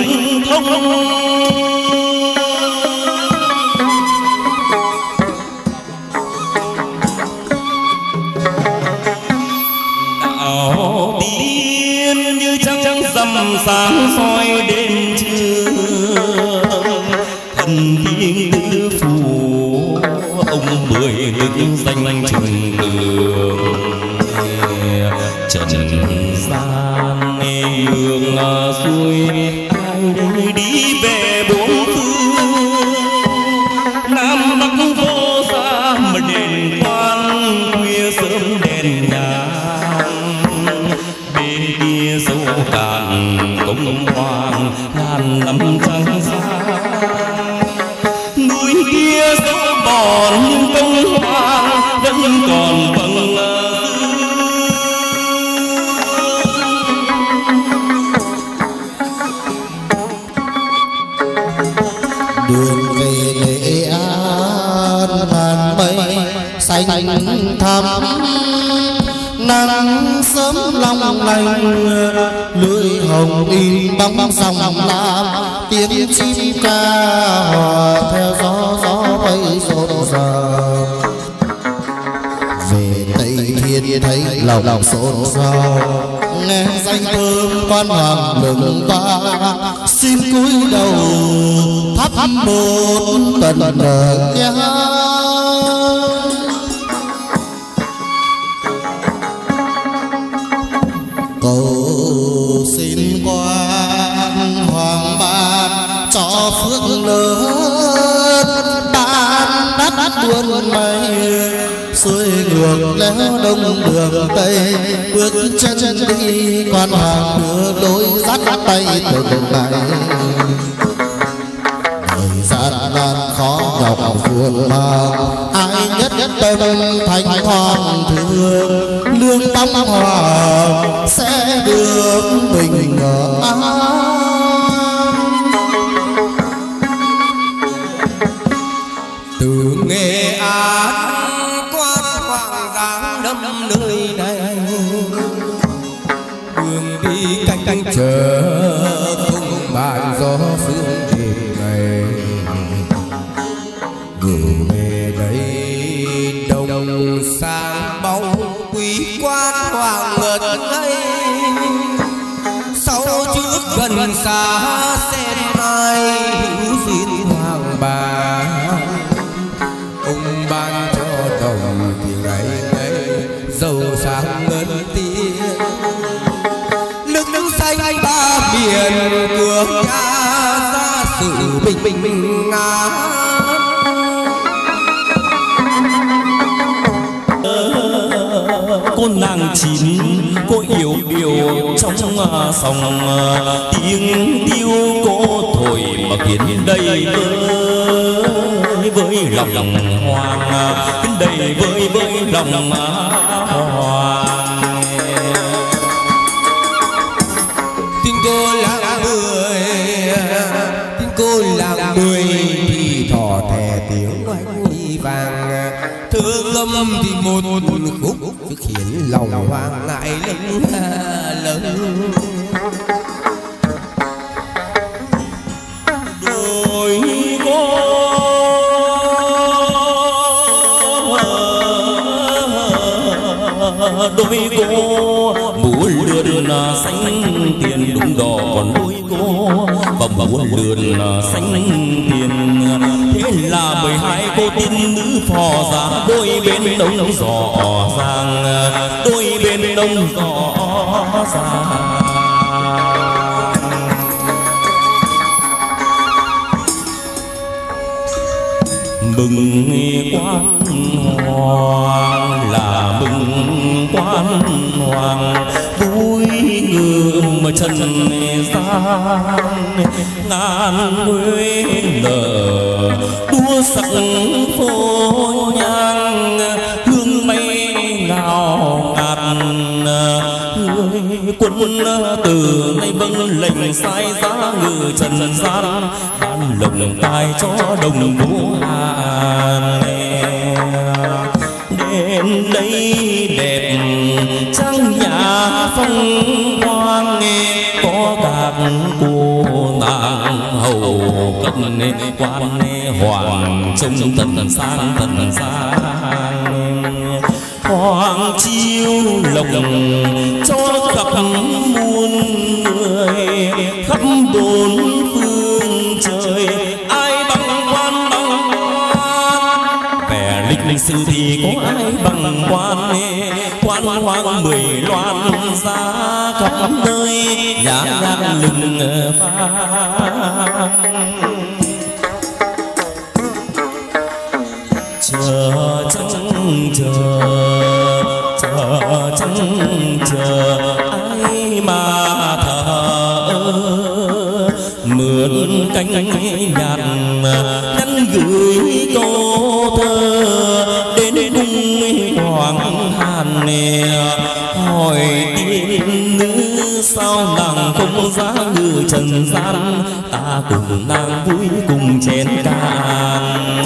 Lanh lưỡi hồng in bóng dòng lam. Tiếng chim ca hòa theo gió gió bay rộn ràng. Về tây thiên thấy lòng lòng xôn xao. Nghe danh thơm quan hoàng lừng ba xin cúi đầu thắp một tần nhang ban đắt mây xuôi ngược léo đông đường tây, bước chân chân đi quan hàng đưa đôi dắt tay từng này. Thời gian nan khó nhọc phương mang, ai nhất nhất tâm thành hoàng thương, lương tâm hòa sẽ được bình an sông tiếng điêu cô thổi mà khiến đầy vơi với lòng hoàng khiến đầy vơi với lòng hoàng tiếng cô là mười tiếng cô là mười thì thỏ thè tiếng oanh ly vàng. Thương âm thì một khúc khiến lòng hoang ngại lớn lớn đôi cô đôi cô múa lượn xanh tiền đúng đỏ còn đôi cô và múa lượn xanh tiền là mười hai cô tiên nữ phò ra đôi bên đông rõ ràng đôi bên đông rõ ràng mừng quan hoàng là mừng quan hoàng ngưỡng trần gian, ngàn huế nở đua sắc phố nhang, hương mây ngào ngạt, người quân từ nay vâng lệnh sai giá ngự trần gian, ban lộng tài cho đồng vũ an đến đây đẹp trang nhà phong hầu cận quan hoàng trông tần sang tần sang hoàng chiêu lộc cho khắp muôn người khắp bốn phương trời ai bằng quan bằng quan? Vẻ lịch lịch sử thì có ai bằng quan? quan? Hoang mười loan ra khắp nơi nhã nhạc lừng vang nhắn gửi câu thơ đến cung hoàng hàn nè hỏi tiên nữ sao nàng không ra ngự trần gian ta cùng nàng vui cùng chén càng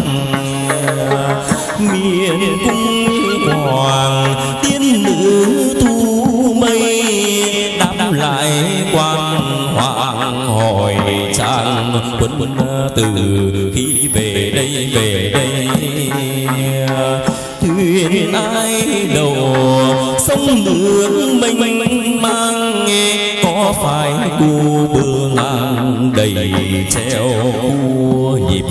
miền cung hoàng tiên nữ thu mây đáp lại quan hoàng hỏi chàng quân quân từ nước mênh mang nghe. Có phải cô bương ngang đầy treo cua nhịp,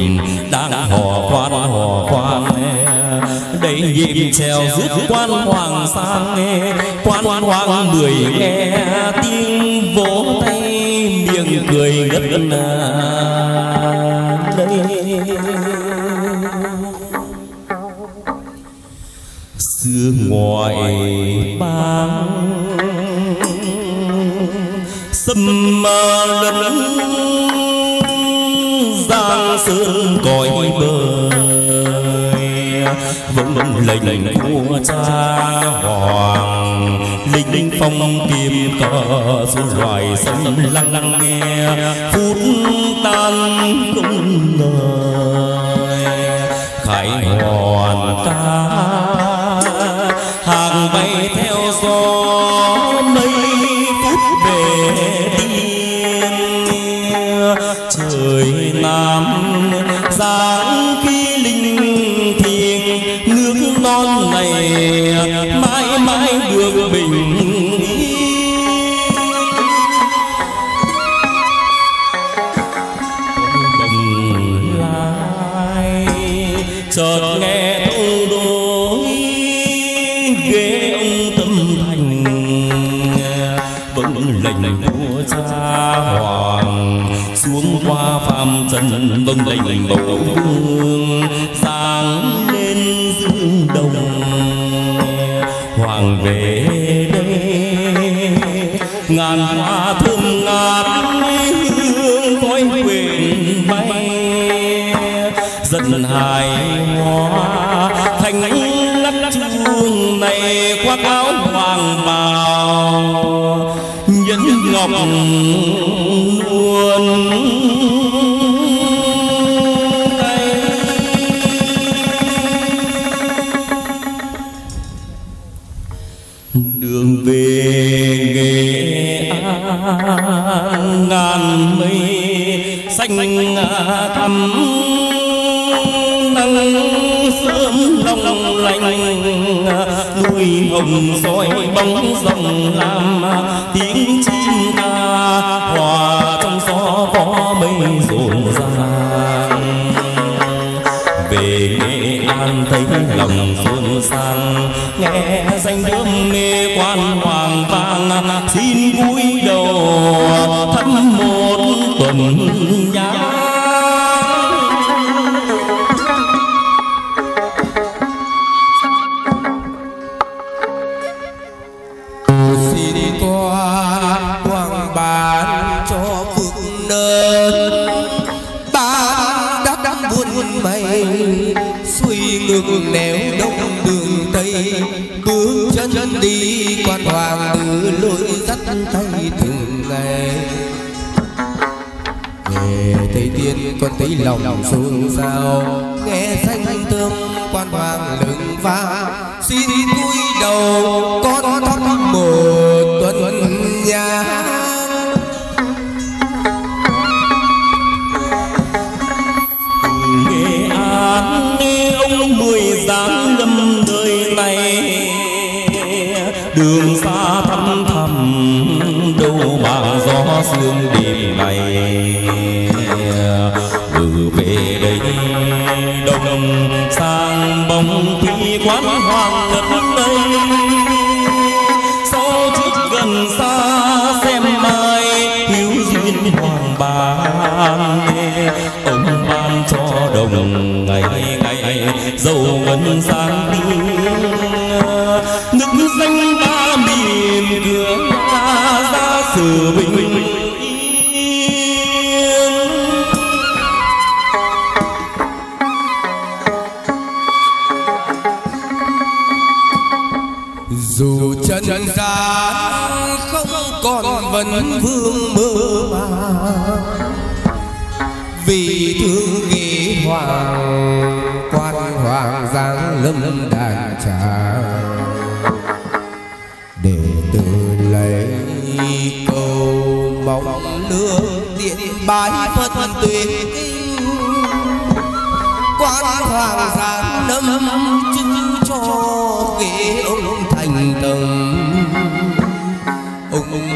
đang hò khoan hò khoan đầy nhịp treo rước quan hoàng sang nghe, quan hoàng mười nghe. Tiếng vỗ tay miệng cười ngất đây. Xưa ngoài bang xâm lấn giang sơn cõi bơi vâng lệnh lệnh của cha hoàng, linh linh phong kim cờ số loài sâm lăng lăng nghe, phút tan không ngờ. Vân trần vâng lệnh bầu vương thầm nắng sớm long lanh núi hồng soi bóng rồng làm tiếng chim ca hòa trong gió có mây rộn ràng. Về nghệ an thấy lòng xuân sang, nghe danh đớm mê quan hoàng vang. Xin cúi đầu thăm một tuần lòng xôn xao nghe danh thơm quan hoàng lừng vang. Xin cúi đầu quán hoàng thật đây. Sau trước gần xa xem mai hiếu duyên hoàng bà ông ban cho đồng ngày ngày, dầu ngân sáng tiếng lâm đàn trà để từ lấy câu mong lương điện bái phật tuyệt quan hoàng giang lâm chứng cho ghế ông thành tầng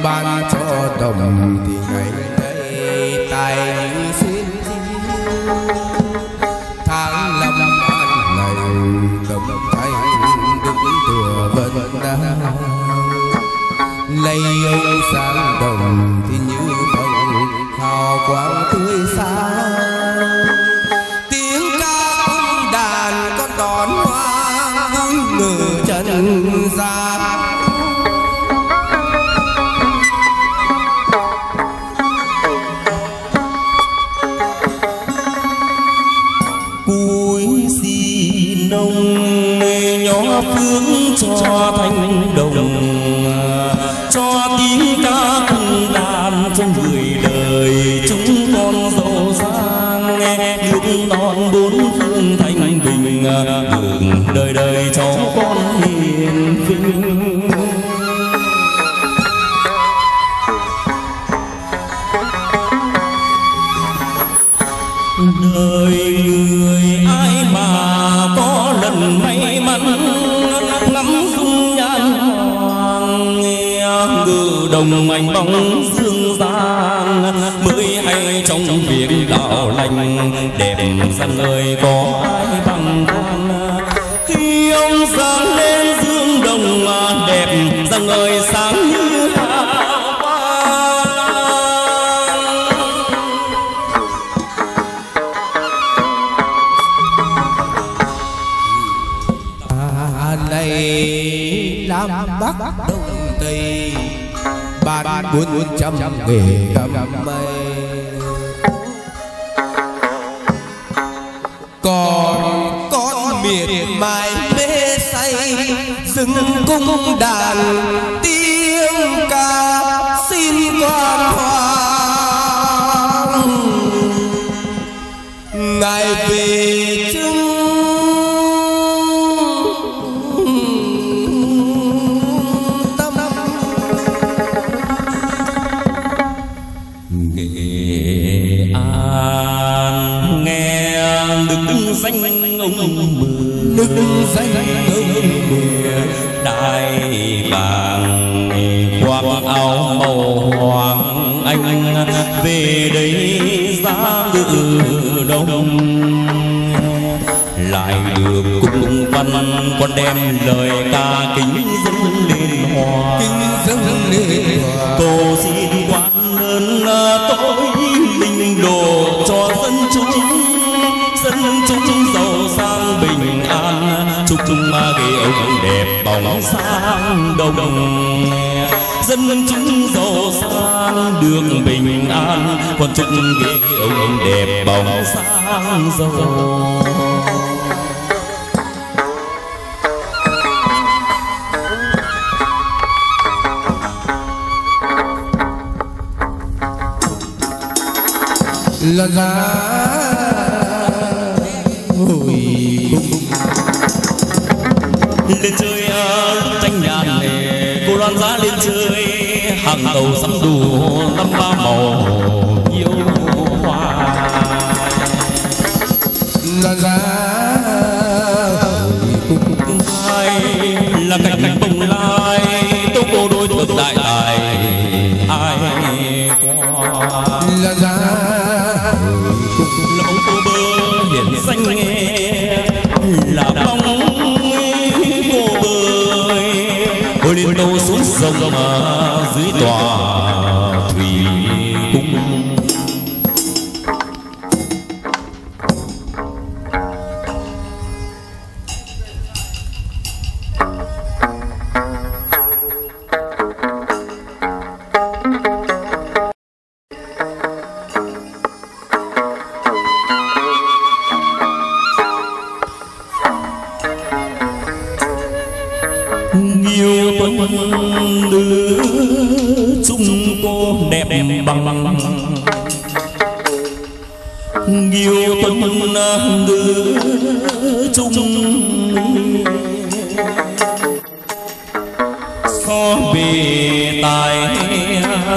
ban cho đồng thì ngày đây tài như lấy yêu sang đồng thì như phong thao quang rằng người có ai bằng con khi ông sáng lên dương đồng đẹp rằng người sáng như hào à, này làm bắc đông tây ban bốn trăm nghề cầm cung đàn về đây giá ngự đông. Lại được cung văn con đem lời ca kính dâng lên hòa. Tô xin quan ơn tối linh đồ cho dân chúng. Dân chúng giàu sang bình an. Chúc chung ghế ông đẹp bóng sang đồng dân chúng được bình an. Còn chúc ghế ông đẹp bóng sang giàu là giá hồi lên chơi tranh nhàn nè cô loan giá lên chơi hàng tàu sắm xuống dưới tòa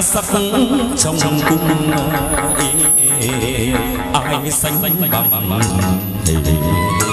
sắc trong cung ai sánh bằng thề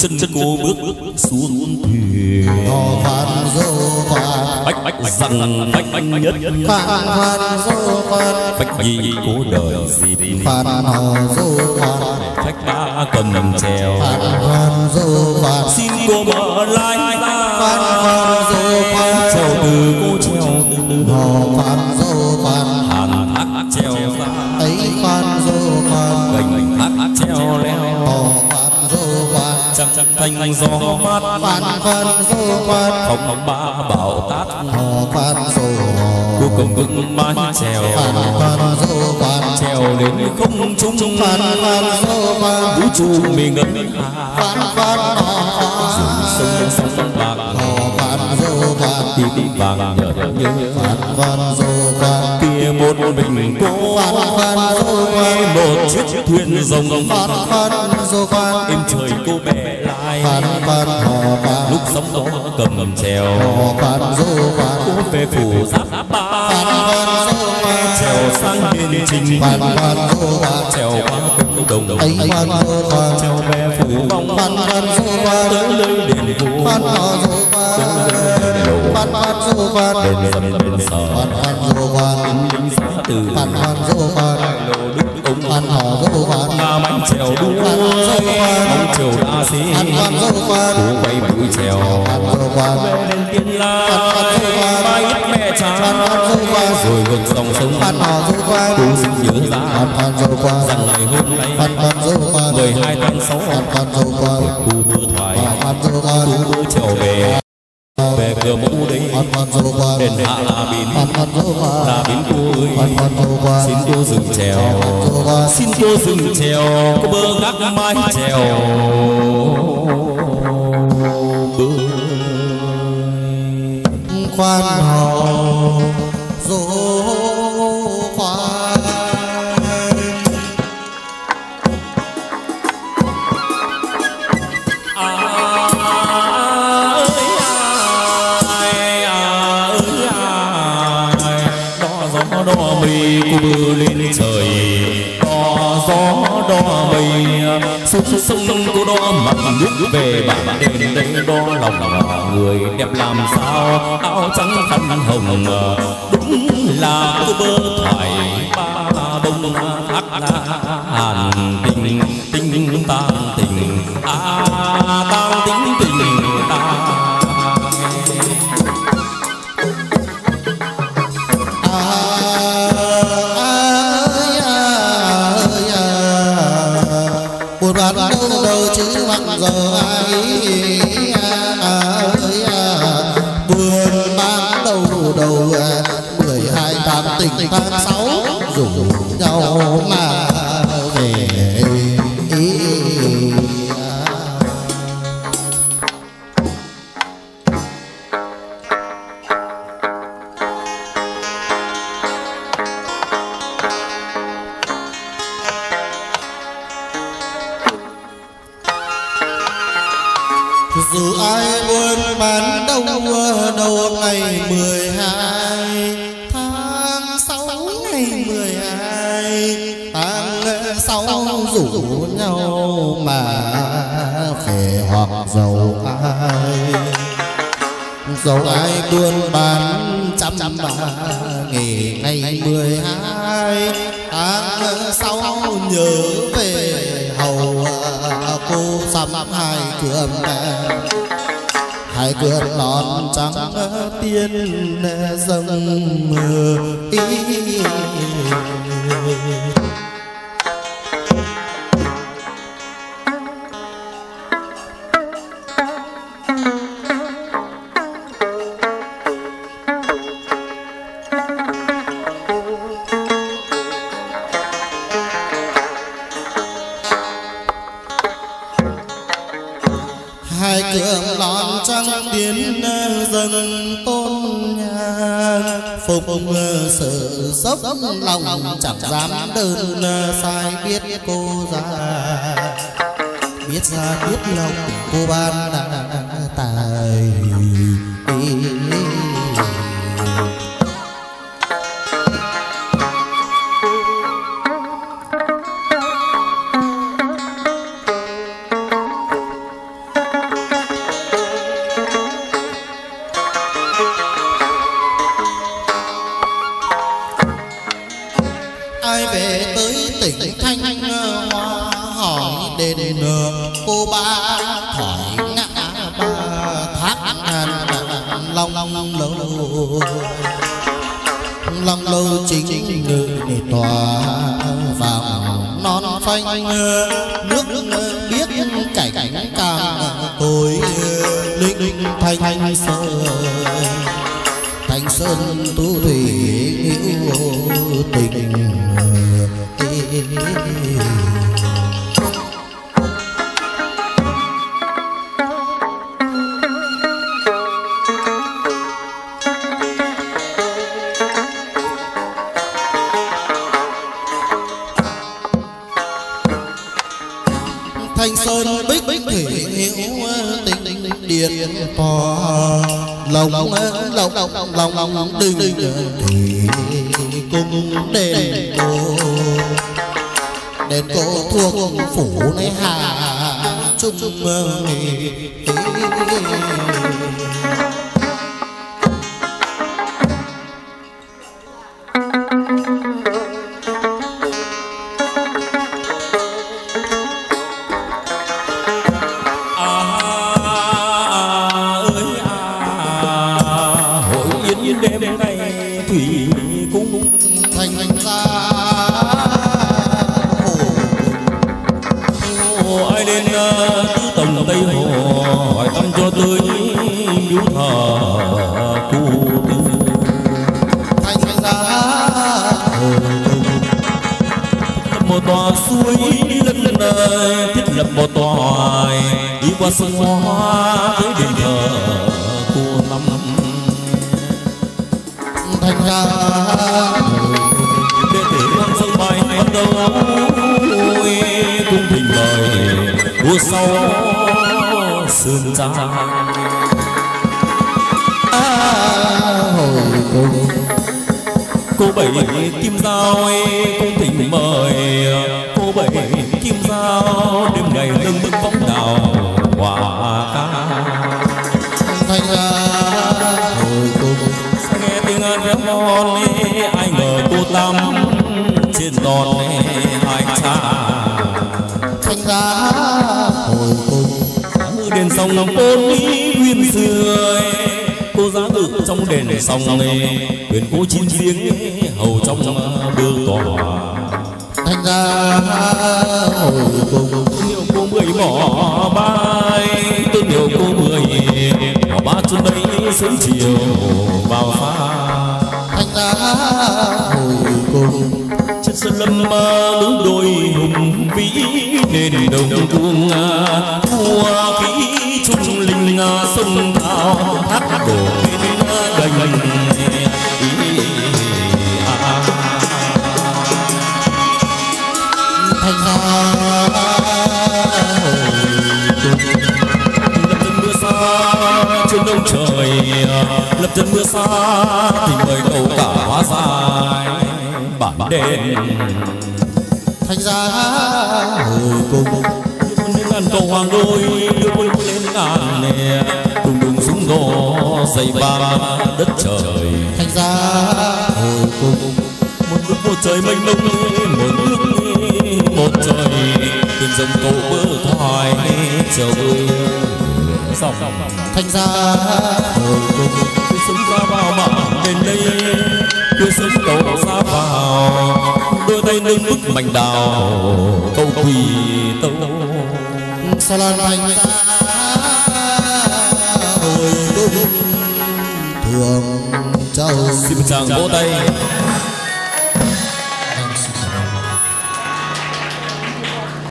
chân chân cô bước xuống thuyền hò phan dô phan bách bách rằng bách bách nhất phan phan dô phan bách nhi cố đời gì phan hò dô phan bách ba cần trèo. Phan phan dô phan xin cô mở lai. Phan phan dô phan trèo từ cô trèo từ hò phan dô phan hàn thác trèo ấy phan trăng thanh gió mát phan phan dô phan phong ba bảo tát hò phan dô cô cùng vững mái trèo phan phan dô phan trèo lên không trung. Phan phan dô phan vũ trụ mình ngân hò phan sông sông bạc hò phan đi vàng nhờ nhớ. Phản văn dô quan. Kia một mình cô. Phản văn dô quan. Một chiếc thuyền rồng. Phản văn dô quan. Em trời cô bè phản văn hò quan lúc sóng gió cầm chèo hò quan dô quan cô về phủ giáp ba phản văn dô quan chèo sang bên trình phản văn dô quan chèo qua cung đồng ấy văn dô quan chèo về phủ vong phản văn dô quan tới nơi đền phủ phản hò dô quan Phan phan dô phan, đền dầm đền sờ Phan Phan dô Phan lính xã từ Phan phan dô phan, lô đức ông phan hò dô phan nga bánh chèo Phan ông triều đa sĩ Phan Phan dô phan cú quay mũi trèo. Phan dô phan lên tiên la ba ít mẹ phan rồi ngược dòng sông Phan hò dô phan cú xin nhớ ra Phan phan dô phan rằng ngày hôm nay Phan phan dô phan mười hai tháng sáu Phan Phan dô phan cú mưa thoại Phan Phan dô Phan cú mưa trèo về về cửa mũ đấy. Quan đền hạ là quan là bín cô ơi. Quan xin cô dừng quan xin cô dừng chèo có bơ ngắc mái bơi khoan hò. Dô lúc về bạn đến đây đo lòng, người đẹp làm sao? Áo trắng khăn hồng ờ, đúng là cô bơ thải ba, bông thác hàn tình tình tang tình. À tang tình tháng sáu. Rủ nhau mà buôn bán trăm bà nghề ngày mười hai. Tháng sáu nhớ về hầu à, cô sắm hai cửa mẹ hai cửa non trắng à, tiên dâng ý dám sai biết cô ra biết ra biết lòng cô ban tài.